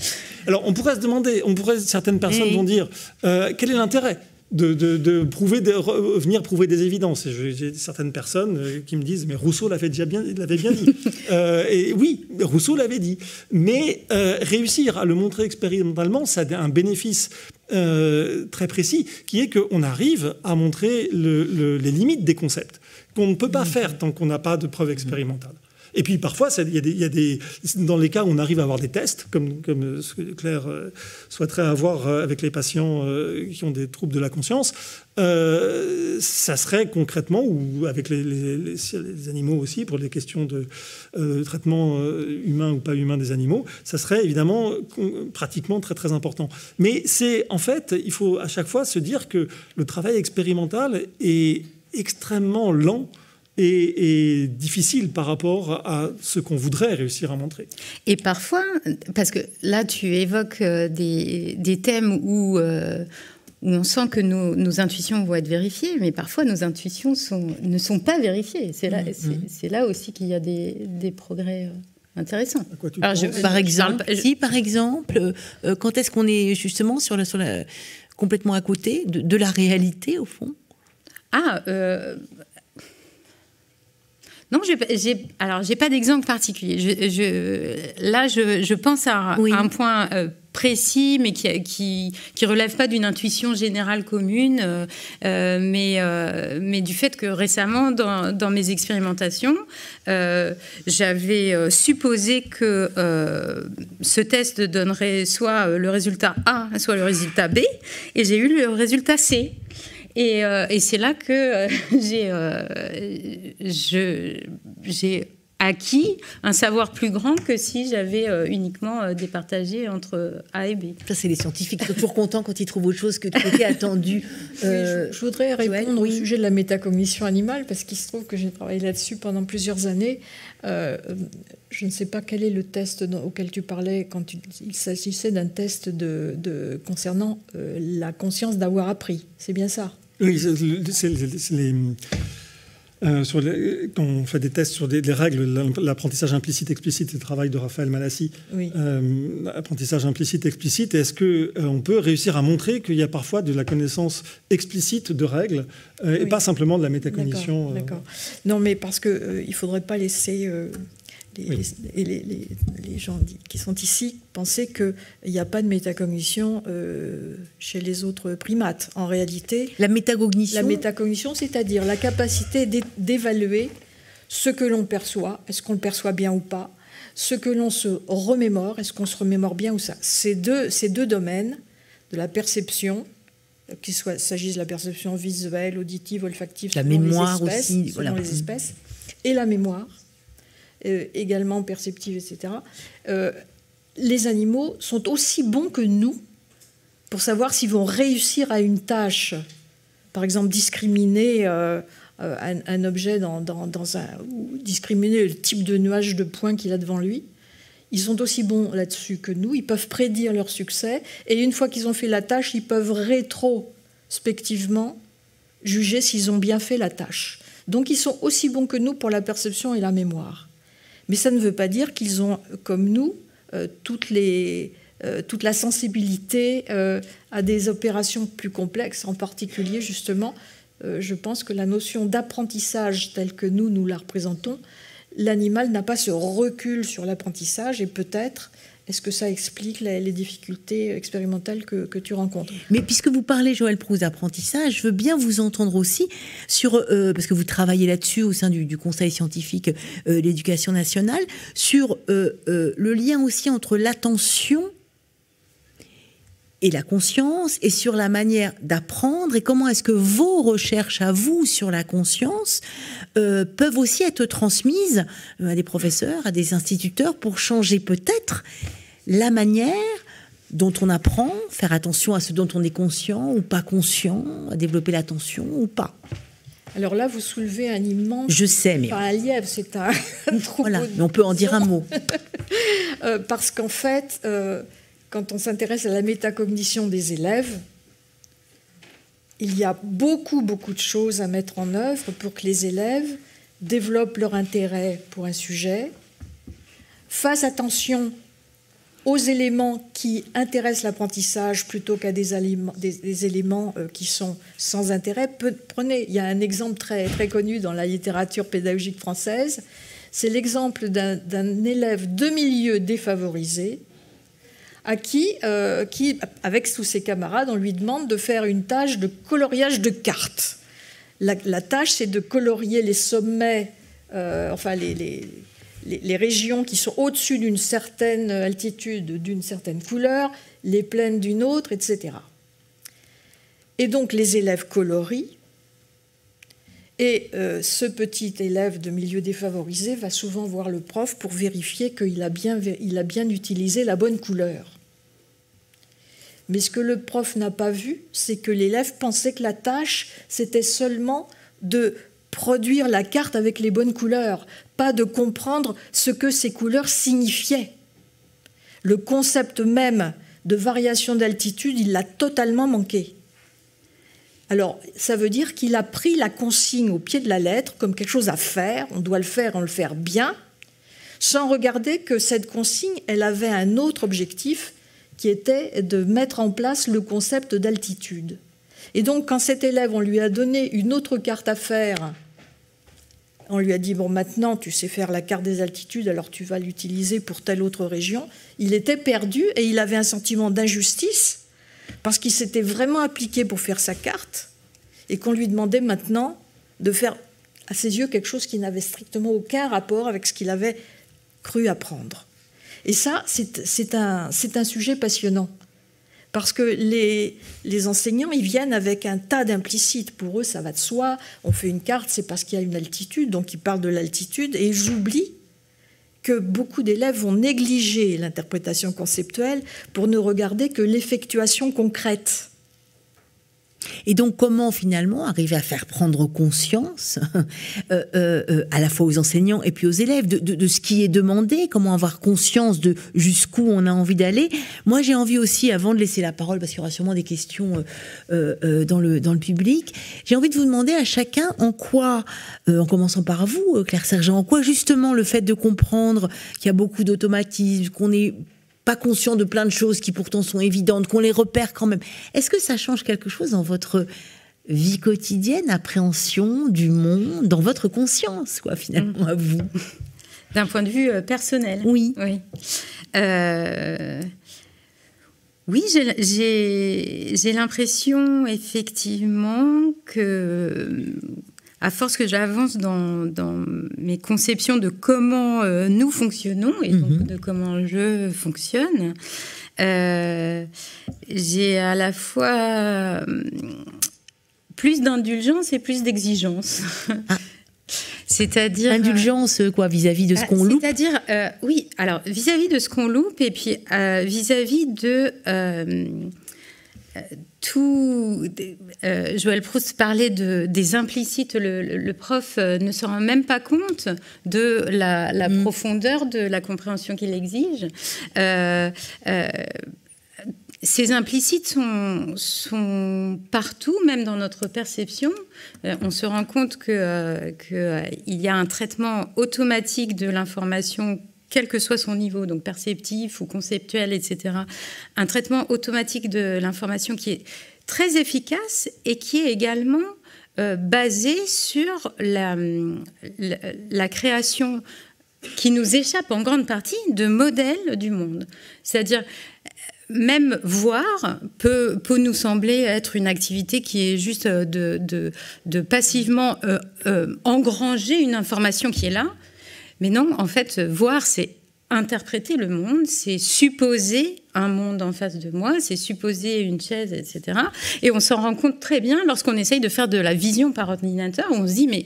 Alors on pourrait se demander, on pourrait, certaines personnes vont dire, euh, quel est l'intérêt? De, prouver, de venir prouver des évidences. Et j'ai certaines personnes euh, qui me disent, mais Rousseau l'avait déjà bien, l'avait bien dit. Euh, et oui, Rousseau l'avait dit. Mais réussir à le montrer expérimentalement, ça a un bénéfice très précis, qui est qu'on arrive à montrer les limites des concepts qu'on ne peut pas mmh. faire tant qu'on n'a pas de preuves expérimentales. Et puis parfois, il y, a des, dans les cas où on arrive à avoir des tests, comme, ce que Claire euh, souhaiterait avoir euh, avec les patients euh, qui ont des troubles de la conscience, ça serait concrètement, ou avec les, les, animaux aussi, pour les questions de traitement humain ou pas humain des animaux, ça serait évidemment pratiquement très très important. Mais c'est en fait, il faut à chaque fois se dire que le travail expérimental est extrêmement lent et, difficile par rapport à ce qu'on voudrait réussir à montrer. Et parfois, parce que là tu évoques euh, des, des thèmes où, euh, où, on sent que nos, nos, intuitions vont être vérifiées, mais parfois nos intuitions sont, ne sont pas vérifiées. C'est là, mm-hmm. c'est, là aussi qu'il y a des, des progrès. Euh, intéressants. Alors, je, par exemple, si par exemple, quand est-ce qu'on est justement sur la, sur la, complètement à côté de, de la réalité au fond? Ah, non, j'ai, alors j'ai pas d'exemple particulier. Je, là, je, pense à, un point euh, précis, mais qui, qui, qui relève pas d'une intuition générale commune, euh, euh, mais, du fait que récemment, dans, dans mes expérimentations, j'avais supposé que ce test donnerait soit le résultat A, soit le résultat B, et j'ai eu le résultat C. Euh, et, c'est là que euh, euh, j'ai acquis un savoir plus grand que si j'avais uniquement départagé entre A et B. Ça, c'est les scientifiques qui sont toujours contents quand ils trouvent autre chose que de côté attendu. je, voudrais répondre au sujet de la métacognition animale, parce qu'il se trouve que j'ai travaillé là-dessus pendant plusieurs années. je ne sais pas quel est le test auquel tu parlais quand il s'agissait d'un test de, concernant la conscience d'avoir appris. C'est bien ça? Oui, c'est les. Euh, sur quand on fait des tests sur des, les règles, l'apprentissage implicite explicite, le travail de Raphaël Malassi, oui. euh, apprentissage implicite explicite, est-ce qu'on euh, on peut réussir à montrer qu'il y a parfois de la connaissance explicite de règles et pas simplement de la métacognition D'accord. Non, mais parce qu'il ne faudrait pas laisser et les, gens qui sont ici pensaient qu'il n'y a pas de métacognition euh, chez les autres primates. En réalité, la métacognition, la métacognition, c'est-à-dire la capacité d'évaluer ce que l'on perçoit, est-ce qu'on le perçoit bien ou pas, ce que l'on se remémore, est-ce qu'on se remémore bien ou ça. Ces deux, ces deux domaines de la perception, qu'il s'agisse de la perception visuelle, auditive, olfactive, la mémoire les espèces, aussi, voilà. les espèces, et la mémoire, euh, également perceptives, etc., euh, les animaux sont aussi bons que nous pour savoir s'ils vont réussir à une tâche. Par exemple, discriminer euh, un, objet dans, un, ou discriminer le type de nuage de points qu'il a devant lui. Ils sont aussi bons là-dessus que nous, ils peuvent prédire leur succès, et une fois qu'ils ont fait la tâche, ils peuvent rétrospectivement juger s'ils ont bien fait la tâche. Donc ils sont aussi bons que nous pour la perception et la mémoire. Mais ça ne veut pas dire qu'ils ont, comme nous, euh, euh, toute la sensibilité euh, à des opérations plus complexes, en particulier justement, je pense que la notion d'apprentissage telle que nous, nous la représentons, l'animal n'a pas ce recul sur l'apprentissage et peut-être est-ce que ça explique les, difficultés expérimentales que, tu rencontres? Mais puisque vous parlez, Joël Proust, d'apprentissage, je veux bien vous entendre aussi sur, euh, parce que vous travaillez là-dessus au sein du, Conseil scientifique euh, l'éducation nationale, sur euh, le lien aussi entre l'attention et la conscience et sur la manière d'apprendre et comment est-ce que vos recherches à vous sur la conscience peuvent aussi être transmises à des professeurs, à des instituteurs pour changer peut-être la manière dont on apprend, faire attention à ce dont on est conscient ou pas conscient, à développer l'attention ou pas. Alors là, vous soulevez un immense. Je sais, mais. Pas un lièvre, c'est un. voilà, mais on peut en dire un mot. Euh, parce qu'en fait, euh, quand on s'intéresse à la métacognition des élèves, il y a beaucoup, beaucoup de choses à mettre en œuvre pour que les élèves développent leur intérêt pour un sujet, fasse attention aux éléments qui intéressent l'apprentissage plutôt qu'à des, éléments euh, qui sont sans intérêt. Prenez, il y a un exemple très, très connu dans la littérature pédagogique française, c'est l'exemple d'un élève de milieu défavorisé à euh, qui, avec tous ses camarades, on lui demande de faire une tâche de coloriage de cartes. La, tâche, c'est de colorier les sommets, euh, enfin les, régions qui sont au-dessus d'une certaine altitude, d'une certaine couleur, les plaines d'une autre, etc. Et donc les élèves colorient, et euh, ce petit élève de milieu défavorisé va souvent voir le prof pour vérifier qu'il a, bien, il a bien utilisé la bonne couleur. Mais ce que le prof n'a pas vu, c'est que l'élève pensait que la tâche, c'était seulement de produire la carte avec les bonnes couleurs, pas de comprendre ce que ces couleurs signifiaient. Le concept même de variation d'altitude, il l'a totalement manqué. Alors, ça veut dire qu'il a pris la consigne au pied de la lettre comme quelque chose à faire, on doit le faire, on le faire bien, sans regarder que cette consigne, elle avait un autre objectif qui était de mettre en place le concept d'altitude. Et donc, quand cet élève, on lui a donné une autre carte à faire on lui a dit, bon, maintenant, tu sais faire la carte des altitudes, alors tu vas l'utiliser pour telle autre région. Il était perdu et il avait un sentiment d'injustice parce qu'il s'était vraiment appliqué pour faire sa carte et qu'on lui demandait maintenant de faire à ses yeux quelque chose qui n'avait strictement aucun rapport avec ce qu'il avait cru apprendre. Et ça, c'est un, sujet passionnant. Parce que les, enseignants, ils viennent avec un tas d'implicites. Pour eux, ça va de soi. On fait une carte, c'est parce qu'il y a une altitude, donc ils parlent de l'altitude. Et j'oublie que beaucoup d'élèves vont négliger l'interprétation conceptuelle pour ne regarder que l'effectuation concrète. Et donc, comment finalement arriver à faire prendre conscience, euh, euh, euh, à la fois aux enseignants et puis aux élèves, de, ce qui est demandé, comment avoir conscience de jusqu'où on a envie d'aller? Moi, j'ai envie aussi, avant de laisser la parole, parce qu'il y aura sûrement des questions dans, le, dans le public, j'ai envie de vous demander à chacun en quoi, en commençant par vous, Claire Sergent, en quoi justement le fait de comprendre qu'il y a beaucoup d'automatismes, qu'on est pas conscient de plein de choses qui pourtant sont évidentes, qu'on les repère quand même. Est-ce que ça change quelque chose dans votre vie quotidienne, appréhension du monde, dans votre conscience, quoi, finalement, à vous? D'un point de vue euh, personnel. Oui. Oui. Euh, oui, j'ai l'impression effectivement que à force que j'avance dans, mes conceptions de comment euh, nous fonctionnons et donc mhm. de comment je fonctionne, euh, j'ai à la fois euh, plus d'indulgence et plus d'exigence. Ah. C'est-à-dire indulgence quoi vis-à-vis de ce qu'on loupe? C'est-à-dire oui, alors vis-à-vis de ce qu'on loupe et puis vis-à-vis de tout. Euh, Joël Proust parlait de, des implicites. Le, prof euh, ne se rend même pas compte de la, mm. profondeur de la compréhension qu'il exige. Euh, ces implicites sont, sont, partout, même dans notre perception. on se rend compte qu'il que, y a un traitement automatique de l'information quel que soit son niveau, donc perceptif ou conceptuel, etc., un traitement automatique de l'information qui est très efficace et qui est également euh, basé sur la, la, création qui nous échappe en grande partie de modèles du monde. C'est-à-dire, même voir peut, peut, nous sembler être une activité qui est juste de, de, de passivement euh, euh, engranger une information qui est là, mais non, en fait, voir, c'est interpréter le monde, c'est supposer un monde en face de moi, c'est supposer une chaise, etc. Et on s'en rend compte très bien lorsqu'on essaye de faire de la vision par ordinateur, on se dit, mais,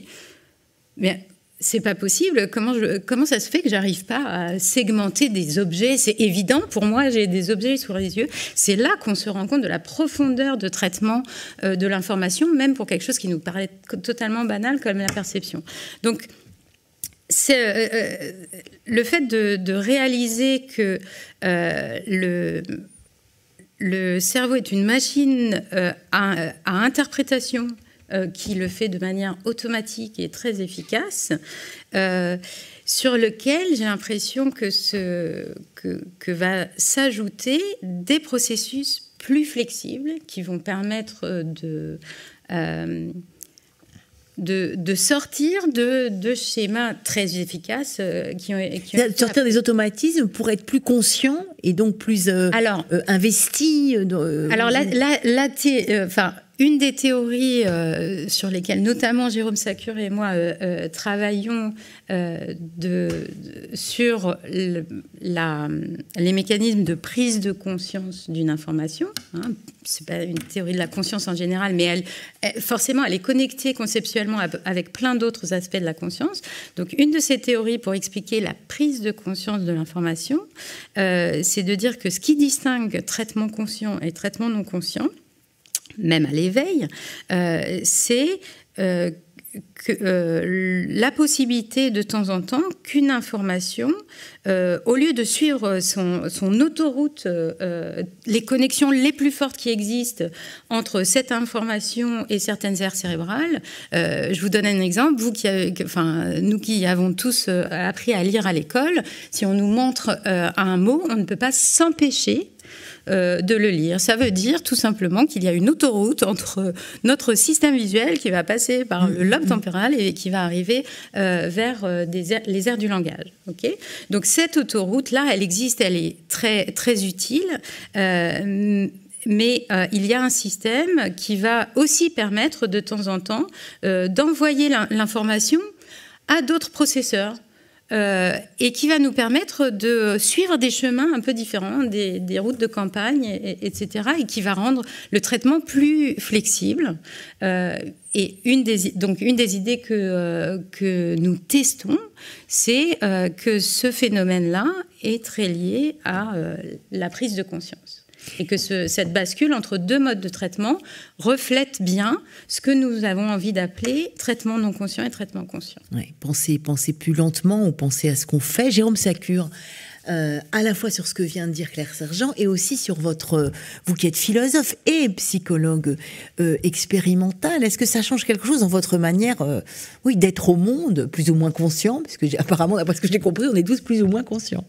mais c'est pas possible, comment, comment ça se fait que j'arrive pas à segmenter des objets? C'est évident, pour moi, j'ai des objets sous les yeux. C'est là qu'on se rend compte de la profondeur de traitement euh, de l'information, même pour quelque chose qui nous paraît totalement banal comme la perception. Donc, c'est euh, euh, le fait de, réaliser que euh, le, le, cerveau est une machine à, interprétation qui le fait de manière automatique et très efficace. sur lequel j'ai l'impression que, ce, que, que va s'ajouter des processus plus flexibles qui vont permettre de, euh, de, sortir de, de, schémas très efficaces euh, qui ont, qui sortir des automatismes pour être plus conscient et donc plus euh, alors, investi. alors là, là, là enfin une des théories euh, sur lesquelles notamment Jérôme Sacure et moi euh, euh, travaillons sur les mécanismes de prise de conscience d'une information, hein, c'est pas une théorie de la conscience en général, mais forcément, elle est connectée conceptuellement avec plein d'autres aspects de la conscience. Donc, une de ces théories pour expliquer la prise de conscience de l'information, c'est de dire que ce qui distingue traitement conscient et traitement non conscient, même à l'éveil, euh, c'est euh, euh, la possibilité de temps en temps qu'une information, au lieu de suivre son, autoroute, les connexions les plus fortes qui existent entre cette information et certaines aires cérébrales, je vous donne un exemple, vous qui enfin, nous qui avons tous appris à lire à l'école, si on nous montre un mot, on ne peut pas s'empêcher euh, de le lire. Ça veut dire tout simplement qu'il y a une autoroute entre notre système visuel qui va passer par le lobe temporal et qui va arriver euh, vers euh, les aires du langage. Donc cette autoroute-là, elle existe, elle est très, très utile mais il y a un système qui va aussi permettre de temps en temps d'envoyer l'information à d'autres processeurs. Euh, et qui va nous permettre de suivre des chemins un peu différents, des, routes de campagne, etc., et qui va rendre le traitement plus flexible. Euh, et une des, donc une des idées que, euh, que nous testons, c'est que ce phénomène-là est très lié à la prise de conscience et que cette bascule entre deux modes de traitement reflète bien ce que nous avons envie d'appeler traitement non conscient et traitement conscient. Oui, penser, penser plus lentement ou penser à ce qu'on fait. Jérôme Sacure, euh, à la fois sur ce que vient de dire Claire Sergent et aussi sur votre, vous qui êtes philosophe et psychologue euh, expérimental, est-ce que ça change quelque chose dans votre manière, euh, oui, d'être au monde, plus ou moins conscient, parce que apparemment, d'après ce que j'ai compris, on est tous plus ou moins conscients?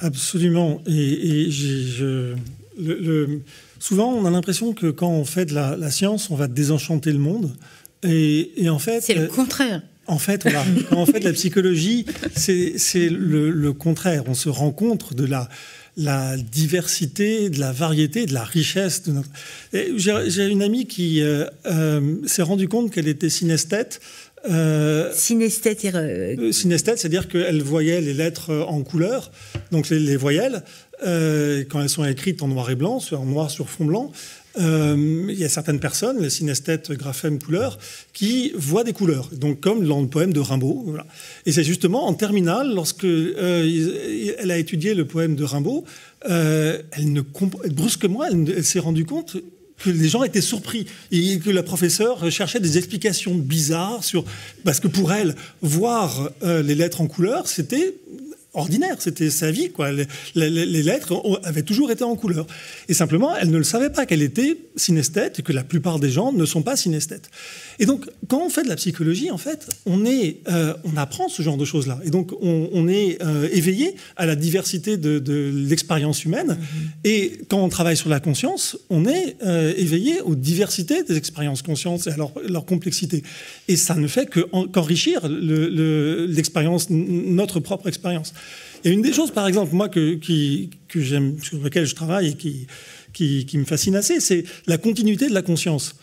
Absolument. Et, je, le, souvent, on a l'impression que quand on fait de la, science, on va désenchanter le monde. Et, en fait, c'est le contraire. En fait, on fait la psychologie, c'est le, contraire. On se rend compte de la, la diversité, de la variété, de la richesse de notre. J'ai une amie qui euh, euh, s'est rendue compte qu'elle était synesthète euh, synesthète, euh, synesthète c'est-à-dire qu'elle voyait les lettres en couleur, donc les, voyelles, euh, quand elles sont écrites en noir et blanc, en noir sur fond blanc. il y a certaines personnes, les synesthètes graphèmes couleurs, qui voient des couleurs, donc comme dans le poème de Rimbaud. Et c'est justement en terminale, lorsque elle a étudié le poème de Rimbaud, elle ne brusquement, elle s'est rendue compte que les gens étaient surpris et que la professeure cherchait des explications bizarres sur parce que pour elle voir euh, les lettres en couleur c'était ordinaire, c'était sa vie. Quoi. Les, les, lettres avaient toujours été en couleur. Et simplement, elle ne le savait pas qu'elle était synesthète et que la plupart des gens ne sont pas synesthètes. Et donc, quand on fait de la psychologie, en fait, on, est, euh, on apprend ce genre de choses-là. Et donc, on, est euh, éveillé à la diversité de, l'expérience humaine. Mm-hmm. Et quand on travaille sur la conscience, on est euh, éveillé aux diversités des expériences conscientes et à leur, complexité. Et ça ne fait qu'enrichir l'expérience, notre propre expérience. Et une des choses, par exemple, moi, que, que j'aime, sur lesquelles je travaille et qui, qui, qui me fascine assez, c'est la continuité de la conscience.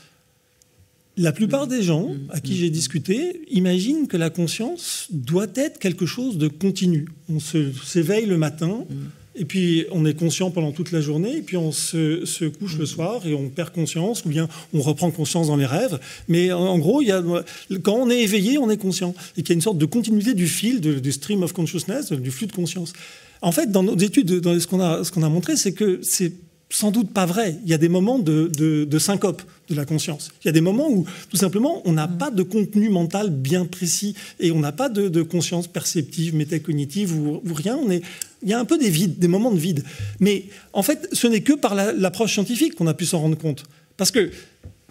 La plupart des gens mm. à qui j'ai discuté imaginent que la conscience doit être quelque chose de continu. On s'éveille le matin, mm. Et puis on est conscient pendant toute la journée, et puis on se, couche le soir et on perd conscience, ou bien on reprend conscience dans les rêves. Mais en, gros, quand on est éveillé, on est conscient. Et qu'il y a une sorte de continuité du fil, du stream of consciousness, du flux de conscience. En fait, dans nos études, dans ce qu'on a, ce qu'on a montré, c'est que c'est sans doute pas vrai. Il y a des moments de, syncope de la conscience. Il y a des moments où, tout simplement, on n'a mm. pas de contenu mental bien précis et on n'a pas de, conscience perceptive, métacognitive ou, ou rien. On est, il y a un peu des vides, des moments de vide. Mais en fait, ce n'est que par l'approche scientifique qu'on a pu s'en rendre compte. Parce que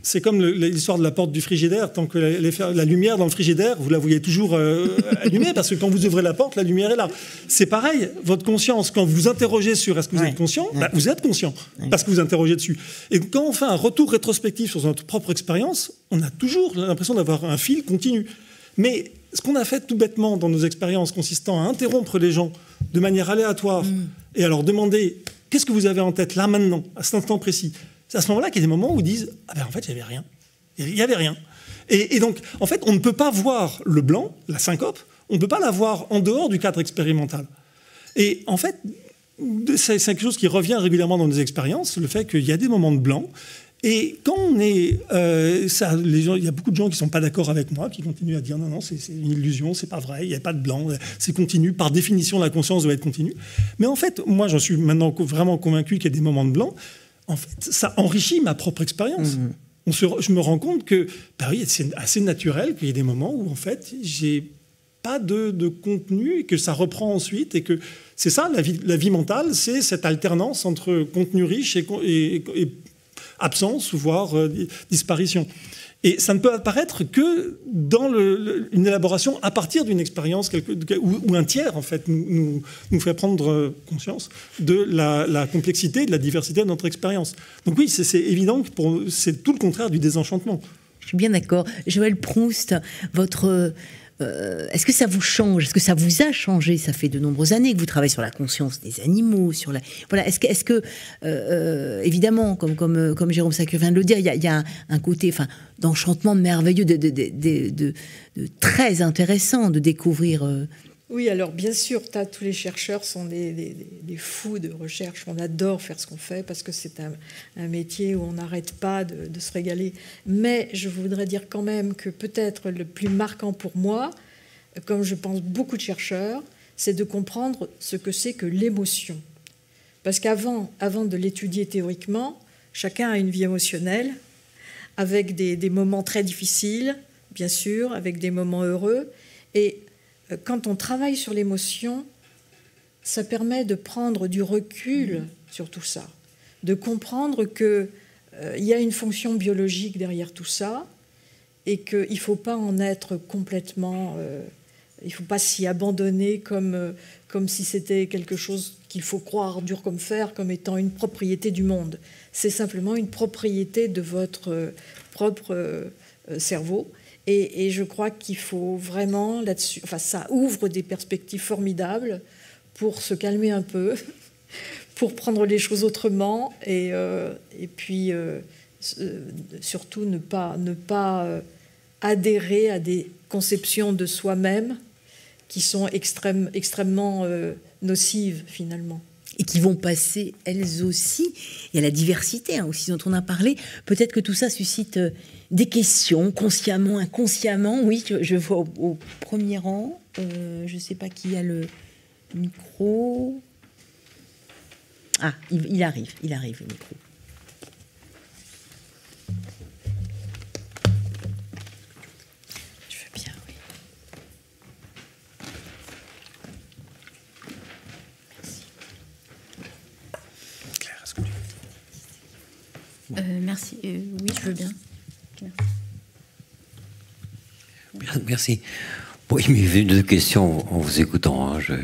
c'est comme l'histoire de la porte du frigidaire. Tant que la, lumière dans le frigidaire, vous la voyez toujours euh, allumée, parce que quand vous ouvrez la porte, la lumière est là. C'est pareil, votre conscience, quand vous interrogez sur est-ce que vous êtes conscient, bah, vous êtes conscient, parce que vous interrogez dessus. Et quand on fait un retour rétrospectif sur notre propre expérience, on a toujours l'impression d'avoir un fil continu. Mais ce qu'on a fait tout bêtement dans nos expériences, consistant à interrompre les gens de manière aléatoire mm. et à leur demander qu'est-ce que vous avez en tête là maintenant, à cet instant précis? C'est à ce moment-là qu'il y a des moments où ils disent Ah ben en fait, il n'y avait rien. Il n'y avait rien. Et, donc, en fait, on ne peut pas voir le blanc, la syncope, on ne peut pas la voir en dehors du cadre expérimental. Et en fait, c'est quelque chose qui revient régulièrement dans nos expériences, le fait qu'il y a des moments de blanc. Et quand on est, euh, il y a beaucoup de gens qui sont pas d'accord avec moi, qui continuent à dire non, non, c'est une illusion, c'est pas vrai, il n'y a pas de blanc, c'est continu. Par définition, la conscience doit être continue. Mais en fait, moi, j'en suis maintenant vraiment convaincu qu'il y a des moments de blanc en fait, ça enrichit ma propre expérience. Mmh. On je me rends compte que bah oui, c'est assez naturel qu'il y ait des moments où en fait j'ai pas de, contenu et que ça reprend ensuite et que c'est ça la vie, la vie mentale, c'est cette alternance entre contenu riche et, absence voire euh, disparition. Et ça ne peut apparaître que dans une élaboration à partir d'une expérience où, un tiers, en fait, nous, nous, fait prendre conscience de la, complexité et de la diversité de notre expérience. Donc oui, c'est évident que c'est tout le contraire du désenchantement. Je suis bien d'accord. Joël Proust, votre euh, est-ce que ça vous change? Est-ce que ça vous a changé? Ça fait de nombreuses années que vous travaillez sur la conscience des animaux, sur la voilà. Est-ce que, euh, euh, évidemment, comme comme Jérôme Sacre vient de le dire, il y a, un côté, d'enchantement merveilleux, de, très intéressant de découvrir oui, alors bien sûr, tous les chercheurs sont des, fous de recherche. On adore faire ce qu'on fait parce que c'est un, métier où on n'arrête pas de, se régaler. Mais je voudrais dire quand même que peut-être le plus marquant pour moi, comme je pense beaucoup de chercheurs, c'est de comprendre ce que c'est que l'émotion. Parce qu'avant avant de l'étudier théoriquement, chacun a une vie émotionnelle, avec des, des moments très difficiles, bien sûr, avec des moments heureux. Et quand on travaille sur l'émotion, ça permet de prendre du recul sur tout ça, de comprendre qu'il euh, y a une fonction biologique derrière tout ça et qu'il ne faut pas en être complètement... Euh, il ne faut pas s'y abandonner comme, euh, comme si c'était quelque chose qu'il faut croire dur comme fer, comme étant une propriété du monde. C'est simplement une propriété de votre propre cerveau. Et, je crois qu'il faut vraiment là-dessus, enfin ça ouvre des perspectives formidables pour se calmer un peu, pour prendre les choses autrement et, euh, et puis euh, euh, surtout ne pas, ne pas adhérer à des conceptions de soi-même qui sont extrême, extrêmement nocives finalement et qui vont passer elles aussi. Il y a la diversité hein, aussi dont on a parlé. Peut-être que tout ça suscite des questions, consciemment, inconsciemment. Oui, je, vois au, premier rang. Euh, je ne sais pas qui a le micro. Ah, il, arrive, il arrive le micro. Euh, Merci. Euh, oui, je veux bien. Merci. Oui, m'est venu deux questions en vous écoutant. Hein. Je,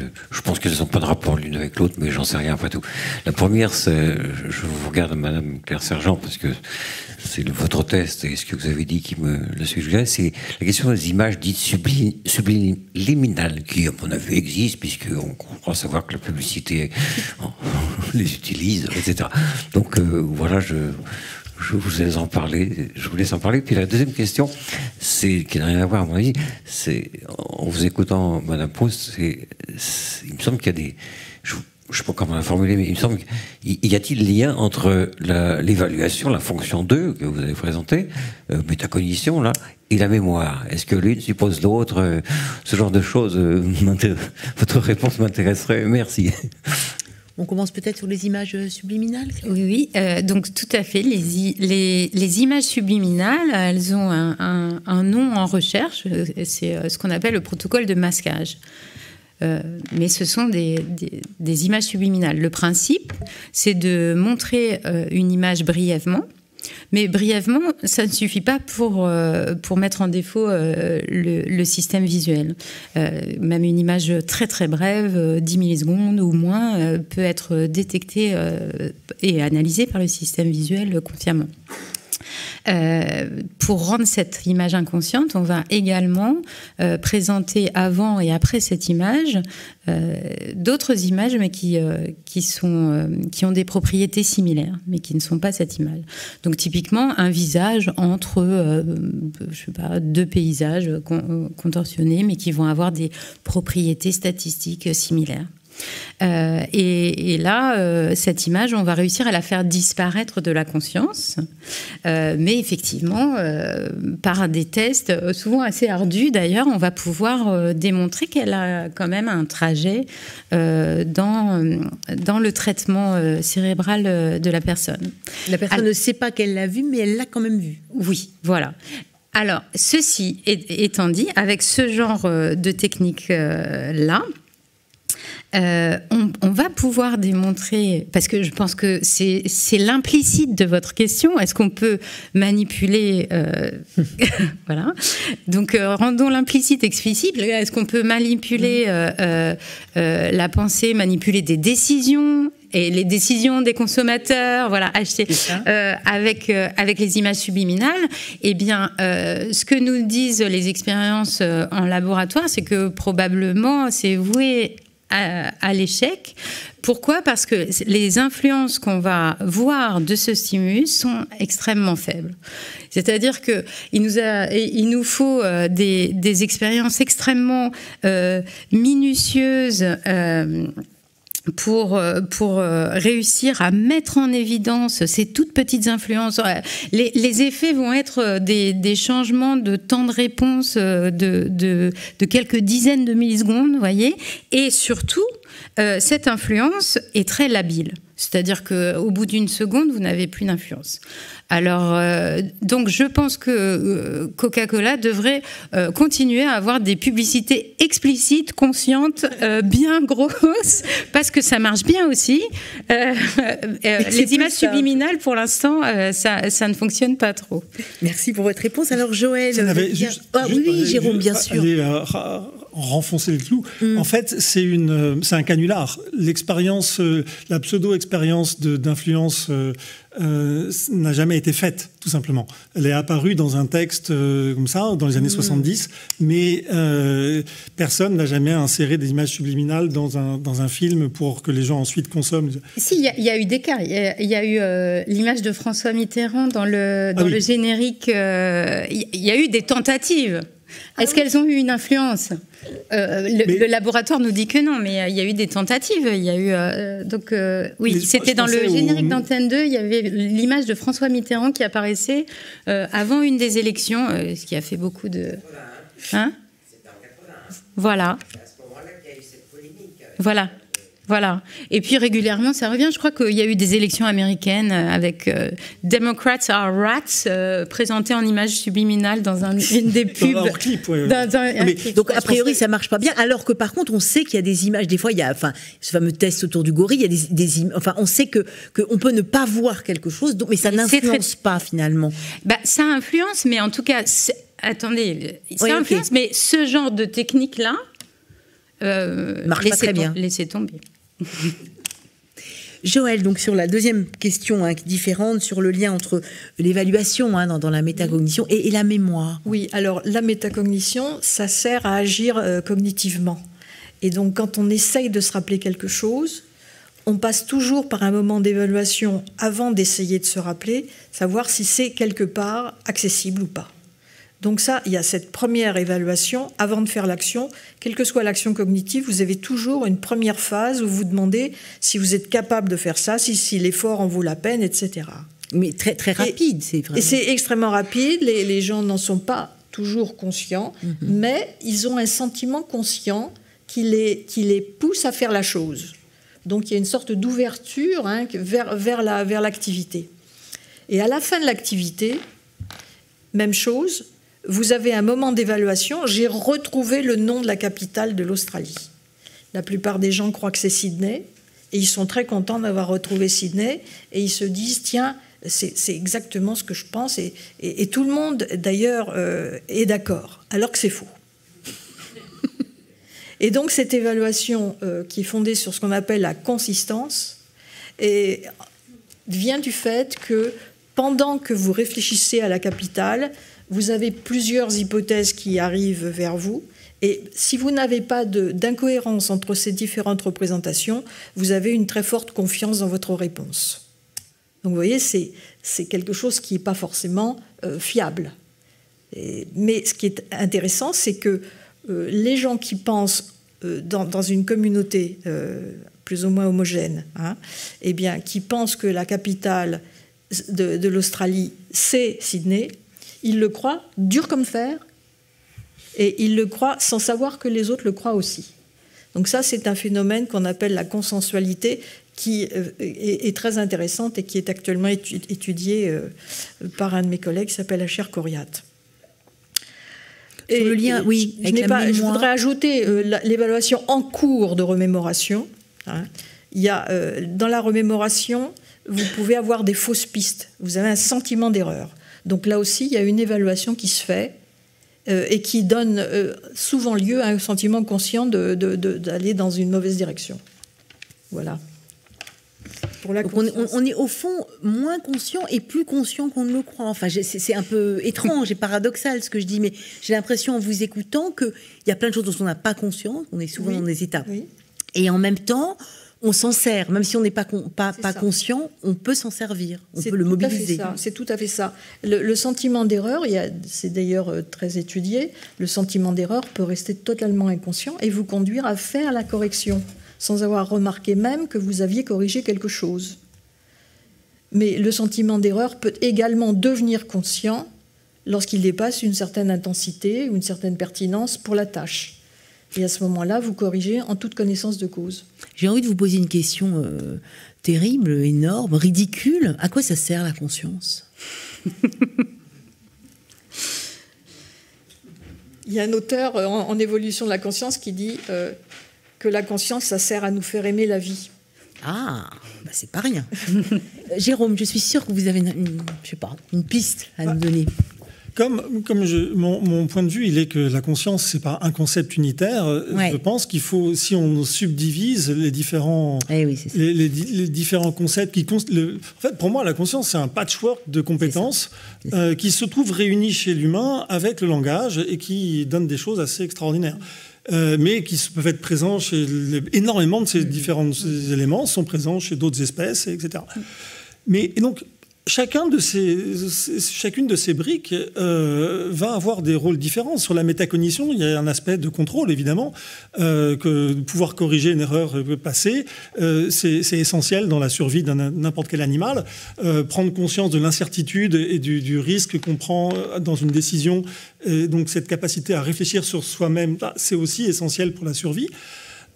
pense qu'elles n'ont pas de rapport l'une avec l'autre, mais j'en sais rien après tout. La première, c'est, je vous regarde Madame Claire Sergent parce que c'est votre test et ce que vous avez dit qui me le suggère, c'est la question des images dites subliminales qui, à mon avis, existent puisqu'on croit savoir que la publicité les utilise, etc. Donc euh, voilà, je je vous laisse en parler. Je vous laisse en parler. Puis la deuxième question, c'est qui n'a rien à voir à mon avis, c'est en vous écoutant Madame Proust, il me semble qu'il y a des, je, ne sais pas comment la formuler, mais il me semble qu'il y a-t-il lien entre l'évaluation, la, fonction 2 que vous avez présentée, euh, métacognition là, et la mémoire? Est-ce que l'une suppose l'autre euh, Ce genre de choses. Euh, votre réponse m'intéresserait. Merci. On commence peut-être sur les images subliminales Oui, oui euh, donc tout à fait. Les, images subliminales, elles ont un, nom en recherche, c'est euh, ce qu'on appelle le protocole de masquage. Euh, mais ce sont des, des, images subliminales. Le principe, c'est de montrer une image brièvement Mais brièvement, ça ne suffit pas pour, euh, pour mettre en défaut euh, le, système visuel. Euh, même une image très très brève, 10 millisecondes ou moins, peut être détectée et analysée par le système visuel consciemment. Euh, pour rendre cette image inconsciente, on va également euh, présenter avant et après cette image euh, d'autres images, mais qui, qui, sont, qui ont des propriétés similaires, mais qui ne sont pas cette image. Donc typiquement, un visage entre je sais pas, deux paysages contorsionnés, mais qui vont avoir des propriétés statistiques similaires. Euh, et, là, euh, cette image, on va réussir à la faire disparaître de la conscience, euh, mais effectivement, par des tests souvent assez ardus d'ailleurs, on va pouvoir démontrer qu'elle a quand même un trajet dans, dans le traitement cérébral de la personne. La personne ne sait pas qu'elle l'a vu, mais elle l'a quand même vu. Oui, voilà. Alors, ceci étant dit, avec ce genre de technique-là, euh, on, va pouvoir démontrer, parce que je pense que c'est l'implicite de votre question, est-ce qu'on peut manipuler, euh, voilà, donc euh, rendons l'implicite explicite, est-ce qu'on peut manipuler la pensée, manipuler des décisions et les décisions des consommateurs, voilà, acheter avec avec les images subliminales, eh bien, ce que nous disent les expériences en laboratoire, c'est que probablement c'est voué à, l'échec. Pourquoi? Parce que les influences qu'on va voir de ce stimulus sont extrêmement faibles. C'est-à-dire que il nous, a, il nous faut euh, des, expériences extrêmement euh, minutieuses. Euh, pour, euh, euh, réussir à mettre en évidence ces toutes petites influences. Les, effets vont être des, des, changements de temps de réponse de, quelques dizaines de millisecondes, vous voyez, et surtout, euh, cette influence est très labile. C'est-à-dire qu'au bout d'une seconde, vous n'avez plus d'influence. Alors, euh, donc, je pense que euh, Coca-Cola devrait continuer à avoir des publicités explicites, conscientes, bien grosses, parce que ça marche bien aussi. les images subliminales, pour l'instant, ça, ça, ne fonctionne pas trop. Merci pour votre réponse. Alors, Joël. ah, oui, Jérôme, bien sûr renfoncer le clou. Mm. En fait, c'est une, c'est un canular. L'expérience, euh, la pseudo-expérience d'influence euh, euh, n'a jamais été faite, tout simplement. Elle est apparue dans un texte comme ça, dans les années 70, mm. mais personne n'a jamais inséré des images subliminales dans un, dans un film pour que les gens ensuite consomment. Si, il y, a eu des cas. Il y, a eu l'image de François Mitterrand dans le, dans ah le générique. Il y a eu des tentatives. Est-ce qu'elles ont eu une influence? Euh, le, laboratoire nous dit que non, mais euh, il y a eu des tentatives. Il y a eu euh, donc oui, c'était dans le générique d'Antenne 2. Il y avait l'image de François Mitterrand qui apparaissait avant une des élections, ce qui a fait beaucoup de. Hein? Voilà. Voilà. Voilà. Et puis régulièrement, ça revient. Je crois qu'il y a eu des élections américaines avec euh, Democrats are rats euh, présentées en image subliminale dans un, une des pubs. Dans un clip, Donc a priori, ça marche pas bien. Alors que par contre, on sait qu'il y a des images. Des fois, il y a, enfin, ce fameux test autour du gorille. Il y a des, des enfin, on sait que qu'on peut ne pas voir quelque chose, mais ça n'influence pas finalement. Bah, ça influence, mais en tout cas, attendez, ça influence, mais ce genre de technique là. Euh, marche pas très bien. Laissez tomber. Joël, donc sur la deuxième question hein, différente, sur le lien entre l'évaluation hein, dans, la métacognition et, la mémoire. Oui, alors la métacognition, ça sert à agir euh, cognitivement. Et donc quand on essaye de se rappeler quelque chose, on passe toujours par un moment d'évaluation avant d'essayer de se rappeler, savoir si c'est quelque part accessible ou pas. Donc ça, il y a cette première évaluation avant de faire l'action. Quelle que soit l'action cognitive, vous avez toujours une première phase où vous demandez si vous êtes capable de faire ça, si, l'effort en vaut la peine, etc. Mais très, très rapide, c'est vrai. Et c'est extrêmement rapide, les, gens n'en sont pas toujours conscients, mhm. mais ils ont un sentiment conscient qui les, qui les pousse à faire la chose. Donc il y a une sorte d'ouverture hein, vers, vers l'activité. La, vers Et à la fin de l'activité, même chose, vous avez un moment d'évaluation, j'ai retrouvé le nom de la capitale de l'Australie. La plupart des gens croient que c'est Sydney, et ils sont très contents d'avoir retrouvé Sydney, et ils se disent, tiens, C'est exactement ce que je pense, et, tout le monde, d'ailleurs, euh, est d'accord, alors que c'est faux. et donc, cette évaluation euh, qui est fondée sur ce qu'on appelle la consistance et vient du fait que pendant que vous réfléchissez à la capitale, vous avez plusieurs hypothèses qui arrivent vers vous. Et si vous n'avez pas d'incohérence entre ces différentes représentations, vous avez une très forte confiance dans votre réponse. Donc vous voyez, c'est quelque chose qui n'est pas forcément euh, fiable. mais ce qui est intéressant, c'est que euh, les gens qui pensent euh, dans, une communauté plus ou moins homogène, hein, eh bien, qui pensent que la capitale de, de l'Australie, c'est Sydney, ils le croient dur comme fer, et ils le croient sans savoir que les autres le croient aussi. Donc ça, c'est un phénomène qu'on appelle la consensualité, qui euh, est, très intéressante et qui est actuellement étudiée euh, par un de mes collègues qui s'appelle Achir Coriat. Et, le lien, oui, je, pas, je, voudrais ajouter euh, l'évaluation en cours de remémoration. Hein. Il y a, dans la remémoration, vous pouvez avoir des fausses pistes. Vous avez un sentiment d'erreur. Donc là aussi, il y a une évaluation qui se fait et qui donne souvent lieu à un sentiment conscient d'aller dans une mauvaise direction. Voilà on, est au fond moins conscient et plus conscient qu'on ne le croit. Enfin, c'est un peu étrange et paradoxal ce que je dis, mais j'ai l'impression en vous écoutant qu'il y a plein de choses dont on n'a pas conscience. On est souvent dans des étapes. Et en même temps, on s'en sert, même si on n'est pas, pas, pas conscient, on peut s'en servir, on peut le mobiliser. C'est tout à fait ça. Le, sentiment d'erreur, c'est d'ailleurs euh, très étudié, le sentiment d'erreur peut rester totalement inconscient et vous conduire à faire la correction sans avoir remarqué même que vous aviez corrigé quelque chose. Mais le sentiment d'erreur peut également devenir conscient lorsqu'il dépasse une certaine intensité ou une certaine pertinence pour la tâche. Et à ce moment-là, vous corrigez en toute connaissance de cause. J'ai envie de vous poser une question euh, terrible, énorme, ridicule. À quoi ça sert la conscience? Il y a un auteur euh, en, évolution de la conscience qui dit euh, que la conscience, ça sert à nous faire aimer la vie. Ah, bah c'est pas rien. Jérôme, je suis sûre que vous avez une, je sais pas, une piste à nous donner. Comme, comme je, mon, point de vue, il est que la conscience, c'est pas un concept unitaire. Je pense qu'il faut, si on subdivise les différents, eh les, différents concepts qui, le, en fait, pour moi, la conscience, c'est un patchwork de compétences euh, qui se trouvent réunies chez l'humain avec le langage et qui donnent des choses assez extraordinaires. Euh, mais qui peuvent être présents chez énormément de ces différents éléments sont présents chez d'autres espèces, etc. Mais donc Chacune de ces briques euh, va avoir des rôles différents. Sur la métacognition, il y a un aspect de contrôle, évidemment, euh, que pouvoir corriger une erreur passée, euh, c'est essentiel dans la survie d'un n'importe quel animal. prendre conscience de l'incertitude et du, risque qu'on prend dans une décision, donc cette capacité à réfléchir sur soi-même, bah, c'est aussi essentiel pour la survie.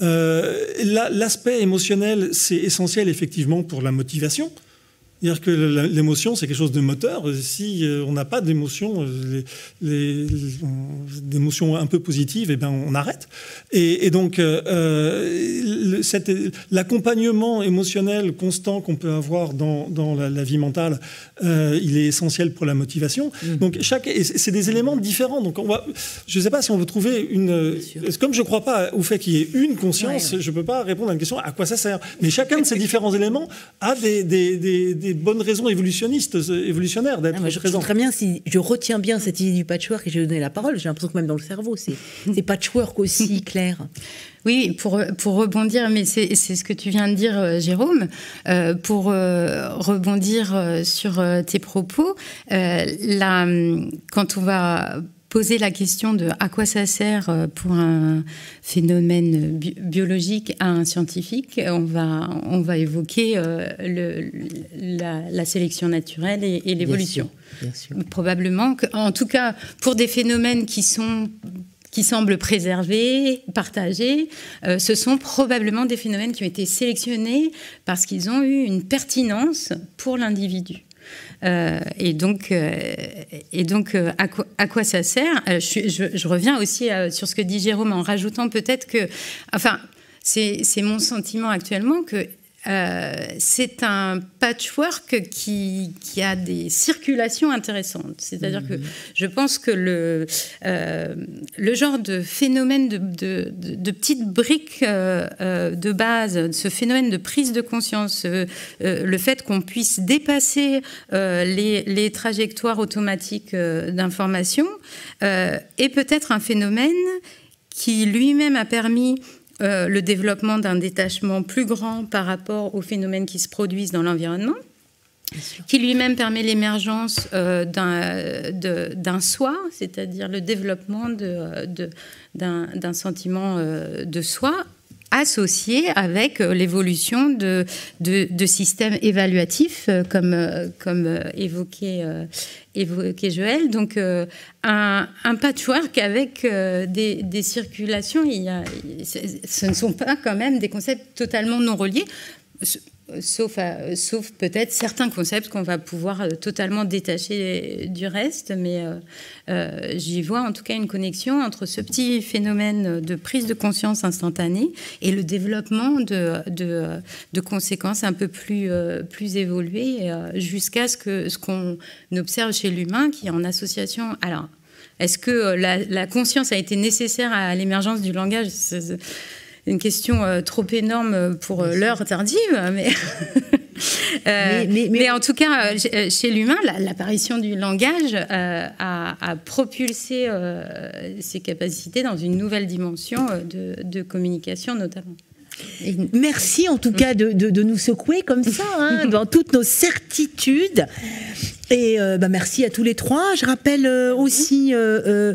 L'aspect émotionnel, c'est essentiel effectivement pour la motivation. C'est-à-dire que l'émotion, c'est quelque chose de moteur. Si euh, on n'a pas d'émotion, euh, d'émotions un peu positives, eh ben on arrête. Et, donc, euh, l'accompagnement émotionnel constant qu'on peut avoir dans, la, vie mentale, il est essentiel pour la motivation. Mmh. Donc, chaque, c'est des éléments différents. Donc, on va, je ne sais pas si on veut trouver une. Comme je ne crois pas au fait qu'il y ait une conscience, je ne peux pas répondre à une question à quoi ça sert? Mais chacun de ces différents éléments a des, des des bonnes raisons évolutionnistes, euh, évolutionnaires d'être ah, présent. Très bien, si je retiens bien cette idée du patchwork et j'ai donné la parole, j'ai l'impression que même dans le cerveau, c'est patchwork aussi clair. Oui, pour, pour rebondir, mais c'est ce que tu viens de dire, euh, Jérôme, euh, pour rebondir sur tes propos, là, quand on va poser la question de à quoi ça sert euh, pour un phénomène biologique à un scientifique, on va, on va évoquer euh, le, la, sélection naturelle et, l'évolution. Probablement, que, en tout cas, pour des phénomènes qui sont qui semblent préservés, partagés, euh, ce sont probablement des phénomènes qui ont été sélectionnés parce qu'ils ont eu une pertinence pour l'individu. Euh, et donc, euh, et donc euh, à, quoi, ça sert? Je, reviens aussi sur ce que dit Jérôme en rajoutant peut-être que, enfin, c'est mon sentiment actuellement que euh, c'est un patchwork qui, qui, a des circulations intéressantes. C'est-à-dire que mhm. je pense que le, euh, le genre de phénomène de, de, de, petites briques euh, de base, ce phénomène de prise de conscience, le fait qu'on puisse dépasser les, les, trajectoires automatiques d'information, est peut-être un phénomène qui lui-même a permis euh, le développement d'un détachement plus grand par rapport aux phénomènes qui se produisent dans l'environnement, qui lui-même permet l'émergence euh, d'un soi, c'est-à-dire le développement d'un sentiment euh, de soi associé avec l'évolution de, de, systèmes évaluatifs, comme, comme évoqué, évoqué Joël. Donc, euh, un, patchwork avec euh, des, circulations, il y ce ne sont pas quand même des concepts totalement non reliés sauf, sauf peut-être certains concepts qu'on va pouvoir euh, totalement détacher du reste, mais j'y vois en tout cas une connexion entre ce petit phénomène de prise de conscience instantanée et le développement de, de, conséquences un peu plus, plus évoluées jusqu'à ce qu'on ce qu'on observe chez l'humain qui est en association. Alors, est-ce que la, conscience a été nécessaire à l'émergence du langage? Une question euh, trop énorme pour euh, l'heure tardive, mais, euh, mais, en tout cas, chez l'humain, l'apparition du langage a, propulsé ses capacités dans une nouvelle dimension de communication notamment. Merci en tout cas de, nous secouer comme ça, hein, dans toutes nos certitudes. Et euh, bah, merci à tous les trois. Je rappelle euh, aussi, euh,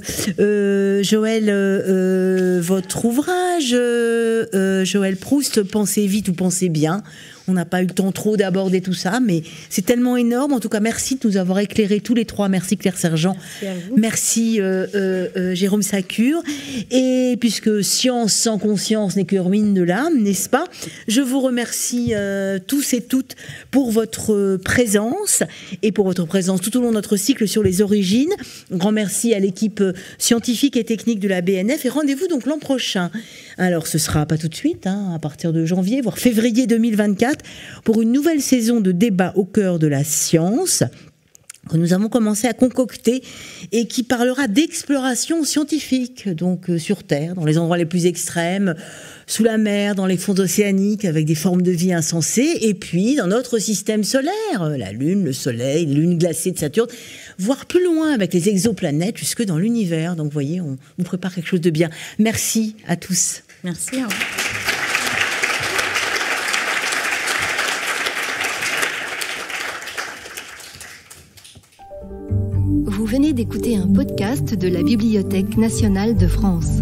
Joël, votre ouvrage, Joël Proust, Pensez vite ou pensez bien. On n'a pas eu le temps trop d'aborder tout ça, mais c'est tellement énorme. En tout cas, merci de nous avoir éclairés tous les trois. Merci Claire Sergent. Merci, euh, euh, euh, Jérôme Sacure. Et puisque science sans conscience n'est que ruine de l'âme, n'est-ce pas Je vous remercie tous et toutes pour votre présence et pour votre présence tout au long de notre cycle sur les origines. grand merci à l'équipe scientifique et technique de la BNF et rendez-vous donc l'an prochain. Alors ce sera pas tout de suite, hein, à partir de janvier, voire février 2024 pour une nouvelle saison de débat au cœur de la science que nous avons commencé à concocter et qui parlera d'exploration scientifique, donc euh, sur Terre, dans les endroits les plus extrêmes, sous la mer, dans les fonds océaniques, avec des formes de vie insensées, et puis dans notre système solaire, la Lune, le Soleil, Lune glacée de Saturne, voire plus loin avec les exoplanètes, jusque dans l'univers. Donc vous voyez, on vous prépare quelque chose de bien. Merci à tous. Merci. Vous venez d'écouter un podcast de la Bibliothèque nationale de France.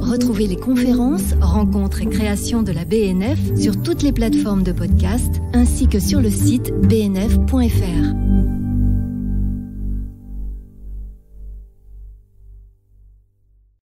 Retrouvez les conférences, rencontres et créations de la BNF sur toutes les plateformes de podcast ainsi que sur le site bnf.fr.